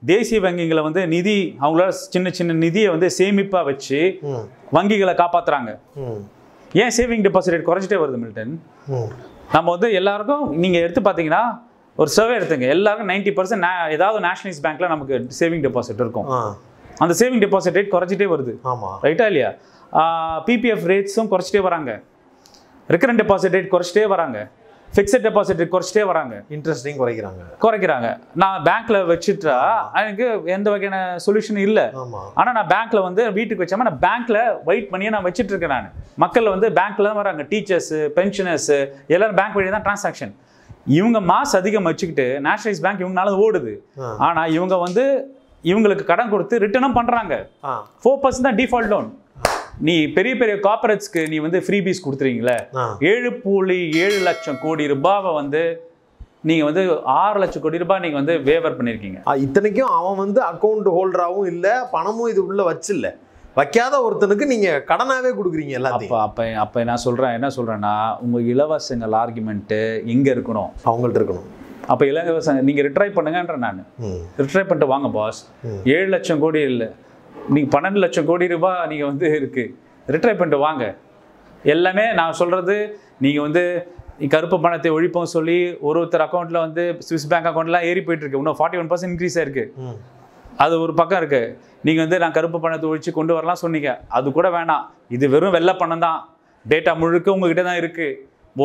தேசிய வங்கிகளை வந்து நிதி அவங்களால சின்ன சின்ன நிதியை வந்து சேமிப்பாக வச்சு வங்கிகளை காப்பாற்றுறாங்க ஏன் சேவிங் டெபாசிட் ரேட் குறைஞ்சிட்டே வருது மில்டன்? நம்ம வந்து எல்லாருக்கும் நீங்கள் எடுத்து பார்த்தீங்கன்னா ஒரு சர்வே எடுத்துங்க. எல்லாருக்கும் நைன்டி பர்சன்ட் ஏதாவது நேஷனலைஸ் பேங்க்கில் நமக்கு சேவிங் டெபாசிட் இருக்கும். அந்த சேவிங் டெபாசிட் ரேட் குறைஞ்சிட்டே வருது. ஆமாம் ரைட்டா இல்லையா? பிபிஎஃப் ரேட்ஸும் குறைச்சிட்டே வராங்க. ரெக்கரண்ட் டெபாசிட் ரேட் குறைச்சிட்டே வராங்க. ஃபிக்ஸட் டெபாசிட் குறைச்சிட்டே வராங்க. இன்ட்ரெஸ்டிங் குறைக்கிறாங்க. குறைக்கிறாங்க. நான் பேங்க்ல வச்சுட்டா எனக்கு எந்த வகையான சொல்யூஷன் இல்லை. ஆனால் நான் பேங்க்ல வந்து வீட்டுக்கு வச்சாம நான் பேங்க்ல வெயிட் பண்ணி நான் வச்சுட்டு இருக்கேன் நான். மக்கள் வந்து பேங்க்ல தான் வராங்க. டீச்சர்ஸ் பென்ஷனர்ஸ் எல்லாரும் பேங்க் வழி தான் டிரான்சாக்ஷன் இவங்க மாஸ் அதிகம் வச்சுக்கிட்டு நேஷனலைஸ் பேங்க் இவங்கனால ஓடுது. ஆனா இவங்க வந்து இவங்களுக்கு கடன் கொடுத்து ரிட்டர்னும் பண்றாங்க. ஃபோர் பர்சன்ட் தான் டிஃபால்ட் லோன் நீ பெரிய பெரிய கார்பரேட்ஸ்க்கு நீ வந்து ஃப்ரீபீஸ் கொடுத்துறீங்களே ஆ. ஏழு புள்ளி ஏழு லட்சம் கோடி ரூபாவை வந்து நீங்க வந்து ஆறு லட்சம் கோடி ரூபாய் நீங்க வந்து வேவர் பண்ணிருக்கீங்க. ஆ, இத்தனைக்கும் அவன் வந்து அக்கௌண்ட் ஹோல்டராகவும் இல்லை பணமும் இது உள்ள வச்சில்ல. வைக்காத ஒருத்தனுக்கு நீங்க கடனாவே கொடுக்குறீங்க அப்ப எல்லாத்தையும். அப்ப அப்ப நான் சொல்றேன் என்ன சொல்றேன்னா உங்க இலவசங்கள் ஆர்குமெண்ட் எங்க இருக்கணும். அவங்கள்ட்ட இருக்கணும். அப்ப இலவச நீங்க ரிட்ரை பண்ணுங்கன்ற நான். ரிட்ரை பண்ணிட்டு வாங்க பாஸ். ஏழு லட்சம் கோடி இல்லை. நீங்க பன்னெண்டு லட்சம் கோடி ரூபாய் நீங்க வந்து இருக்கு. ரிட்ரை பண்ணிட்டு வாங்க. எல்லாமே நான் சொல்றது நீங்க வந்து கருப்பு பணத்தை ஒழிப்போம் சொல்லி ஒரு ஒருத்தர் அக்கௌண்ட்ல வந்து சுவிஸ் பேங்க் அக்கௌண்ட்லாம் ஏறி போயிட்டு இருக்கு. இன்னும் ஃபார்ட்டி ஒன் பர்சன்ட் இன்க்ரீஸ் ஆயிருக்கு அது ஒரு பக்கம் இருக்கு. நீங்க வந்து நான் கருப்பு பணத்தை ஒழிச்சு கொண்டு வரலாம் சொன்னீங்க. அது கூட வேணாம். இது வெறும் வெள்ளை பணம் தான். டேட்டா முழுக்க உங்ககிட்ட தான் இருக்கு.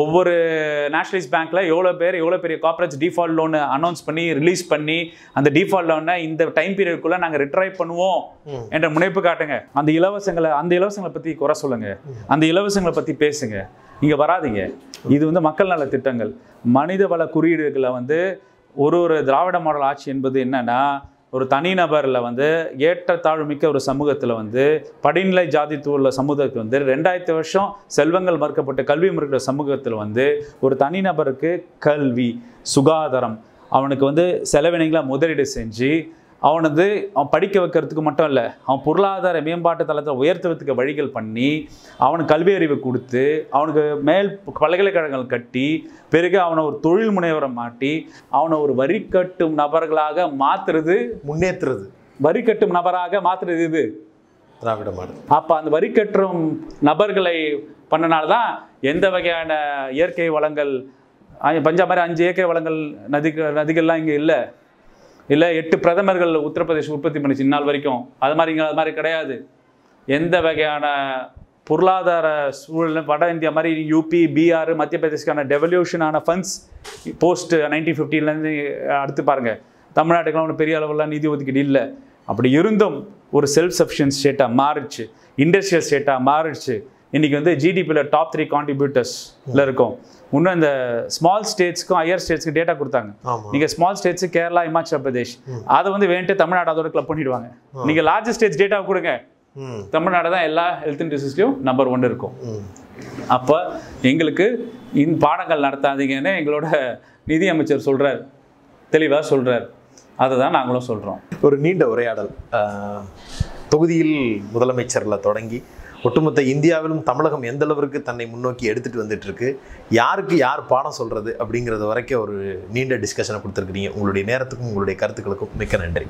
ஒவ்வொரு நேஷனலைஸ் பேங்க்ல எவ்வளோ பேர் எவ்வளோ பெரிய கார்பரேட்ஸ் டிஃபால்ட் லோன் அனௌன்ஸ் பண்ணி ரிலீஸ் பண்ணி அந்த டிஃபால்ட் லோனை இந்த டைம் பீரியடுக்குள்ள நாங்கள் ரிட்ரை பண்ணுவோம். என்ற முனைப்பு காட்டுங்க. அந்த இலவசங்களை அந்த இலவசங்களை பத்தி குறை சொல்லுங்க. அந்த இலவசங்களை பத்தி பேசுங்க. இங்க வராதீங்க. இது வந்து மக்கள் நல திட்டங்கள். மனித வள குறியீடுகளை வந்து ஒரு ஒரு திராவிட மாடல் ஆட்சி என்பது என்னன்னா ஒரு தனிநபரில் வந்து ஏற்றத்தாழ்மிக்க ஒரு சமூகத்தில் வந்து படிநிலை ஜாதித்துவ உள்ள சமூகத்துக்கு வந்து ரெண்டாயிரத்து வருஷம் செல்வங்கள் மறுக்கப்பட்ட கல்வி மறுக்கிற சமூகத்தில் வந்து ஒரு தனிநபருக்கு கல்வி சுகாதாரம் அவனுக்கு வந்து செலவினங்களை முதலீடு செஞ்சு அவனது அவன் படிக்க வைக்கிறதுக்கு மட்டும் இல்லை அவன் பொருளாதார மேம்பாட்டு தளத்தை உயர்த்துவதற்கு வழிகள் பண்ணி அவனுக்கு கல்வி அறிவு கொடுத்து அவனுக்கு மேல் பல்கலைக்கழகங்கள் கட்டி பிறகு அவனை ஒரு தொழில் முனைவரை மாட்டி அவனை ஒரு வரி கட்டும் நபர்களாக மாத்துறது. முன்னேற்றுறது. வரி கட்டும் நபராக மாத்துறது இது. திராவிட மாடல். அப்போ அந்த வரி கட்டும் நபர்களை பண்ணனால தான் எந்த வகையான இயற்கை வளங்கள் பஞ்சாப் மாதிரி அஞ்சு இயற்கை வளங்கள் நதி நதிகள்லாம் இங்கே இல்லை. இல்லை எட்டு பிரதமர்கள் உத்தரப்பிரதேஷ் உற்பத்தி பண்ணிச்சு இந்நாள் வரைக்கும். அது மாதிரி இங்கே அது மாதிரி கிடையாது. எந்த வகையான பொருளாதார சூழல் வட இந்தியா மாதிரி யூபி பீகார் மத்திய பிரதேஷ்க்கான டெவல்யூஷனான ஃபண்ட்ஸ் போஸ்ட் நைன்டீன் ஃபிஃப்டிலேருந்து அடுத்து பாருங்கள் தமிழ்நாட்டுக்குலாம் ஒன்றும் பெரிய அளவில் நிதி ஒதுக்கீடு இல்லை. அப்படி இருந்தும் ஒரு செல்ஃப் சஃபிஷியன்ஸ் ஸ்டேட்டாக மாறிடுச்சு இண்டஸ்ட்ரியல் ஸ்டேட்டாக மாறிடுச்சு இன்றைக்கி வந்து ஜிடிபியில் டாப் த்ரீ கான்ட்ரிபியூட்டர்ஸில் இருக்கும். இன்னும் இந்த ஸ்மால் ஸ்டேட்ஸ்க்கும் ஹையர் ஸ்டேட்ஸ்க்கு டேட்டா கொடுத்தாங்க. ஆமா. நீங்கள் ஸ்மால் ஸ்டேட்ஸ் கேரளா இமாச்சல் பிரதேஷ் அதை வந்து வேண்ட்டு தமிழ்நாடு அதோட கிளப் பண்ணிடுவாங்க. நீங்கள் லார்ஜஸ்ட் ஸ்டேட்ஸ் டேட்டா கொடுங்க. தமிழ்நாடு தான் எல்லா ஹெல்த் டிசீஸ்லையும் நம்பர் ஒன் இருக்கும். அப்போ எங்களுக்கு இந்த பாடங்கள் நடத்தாதீங்கன்னு எங்களோட நிதி அமைச்சர் சொல்கிறார் தெளிவாக சொல்கிறார் அதை தான் நாங்களும் சொல்கிறோம் ஒரு நீண்ட உரையாடல். தொகுதியில் முதலமைச்சரில் தொடங்கி ஒட்டுமொத்த இந்தியாவிலும் தமிழகம் எந்த அளவிற்கு தன்னை முன்னோக்கி எடுத்துகிட்டு வந்துட்டு இருக்கு யாருக்கு யார் பாடம் சொல்கிறது அப்படிங்கிறது வரைக்கும் ஒரு நீண்ட டிஸ்கஷனை கொடுத்துருக்குறீங்க. உங்களுடைய நேரத்துக்கும் உங்களுடைய கருத்துக்களுக்கும் மிக்க நன்றி.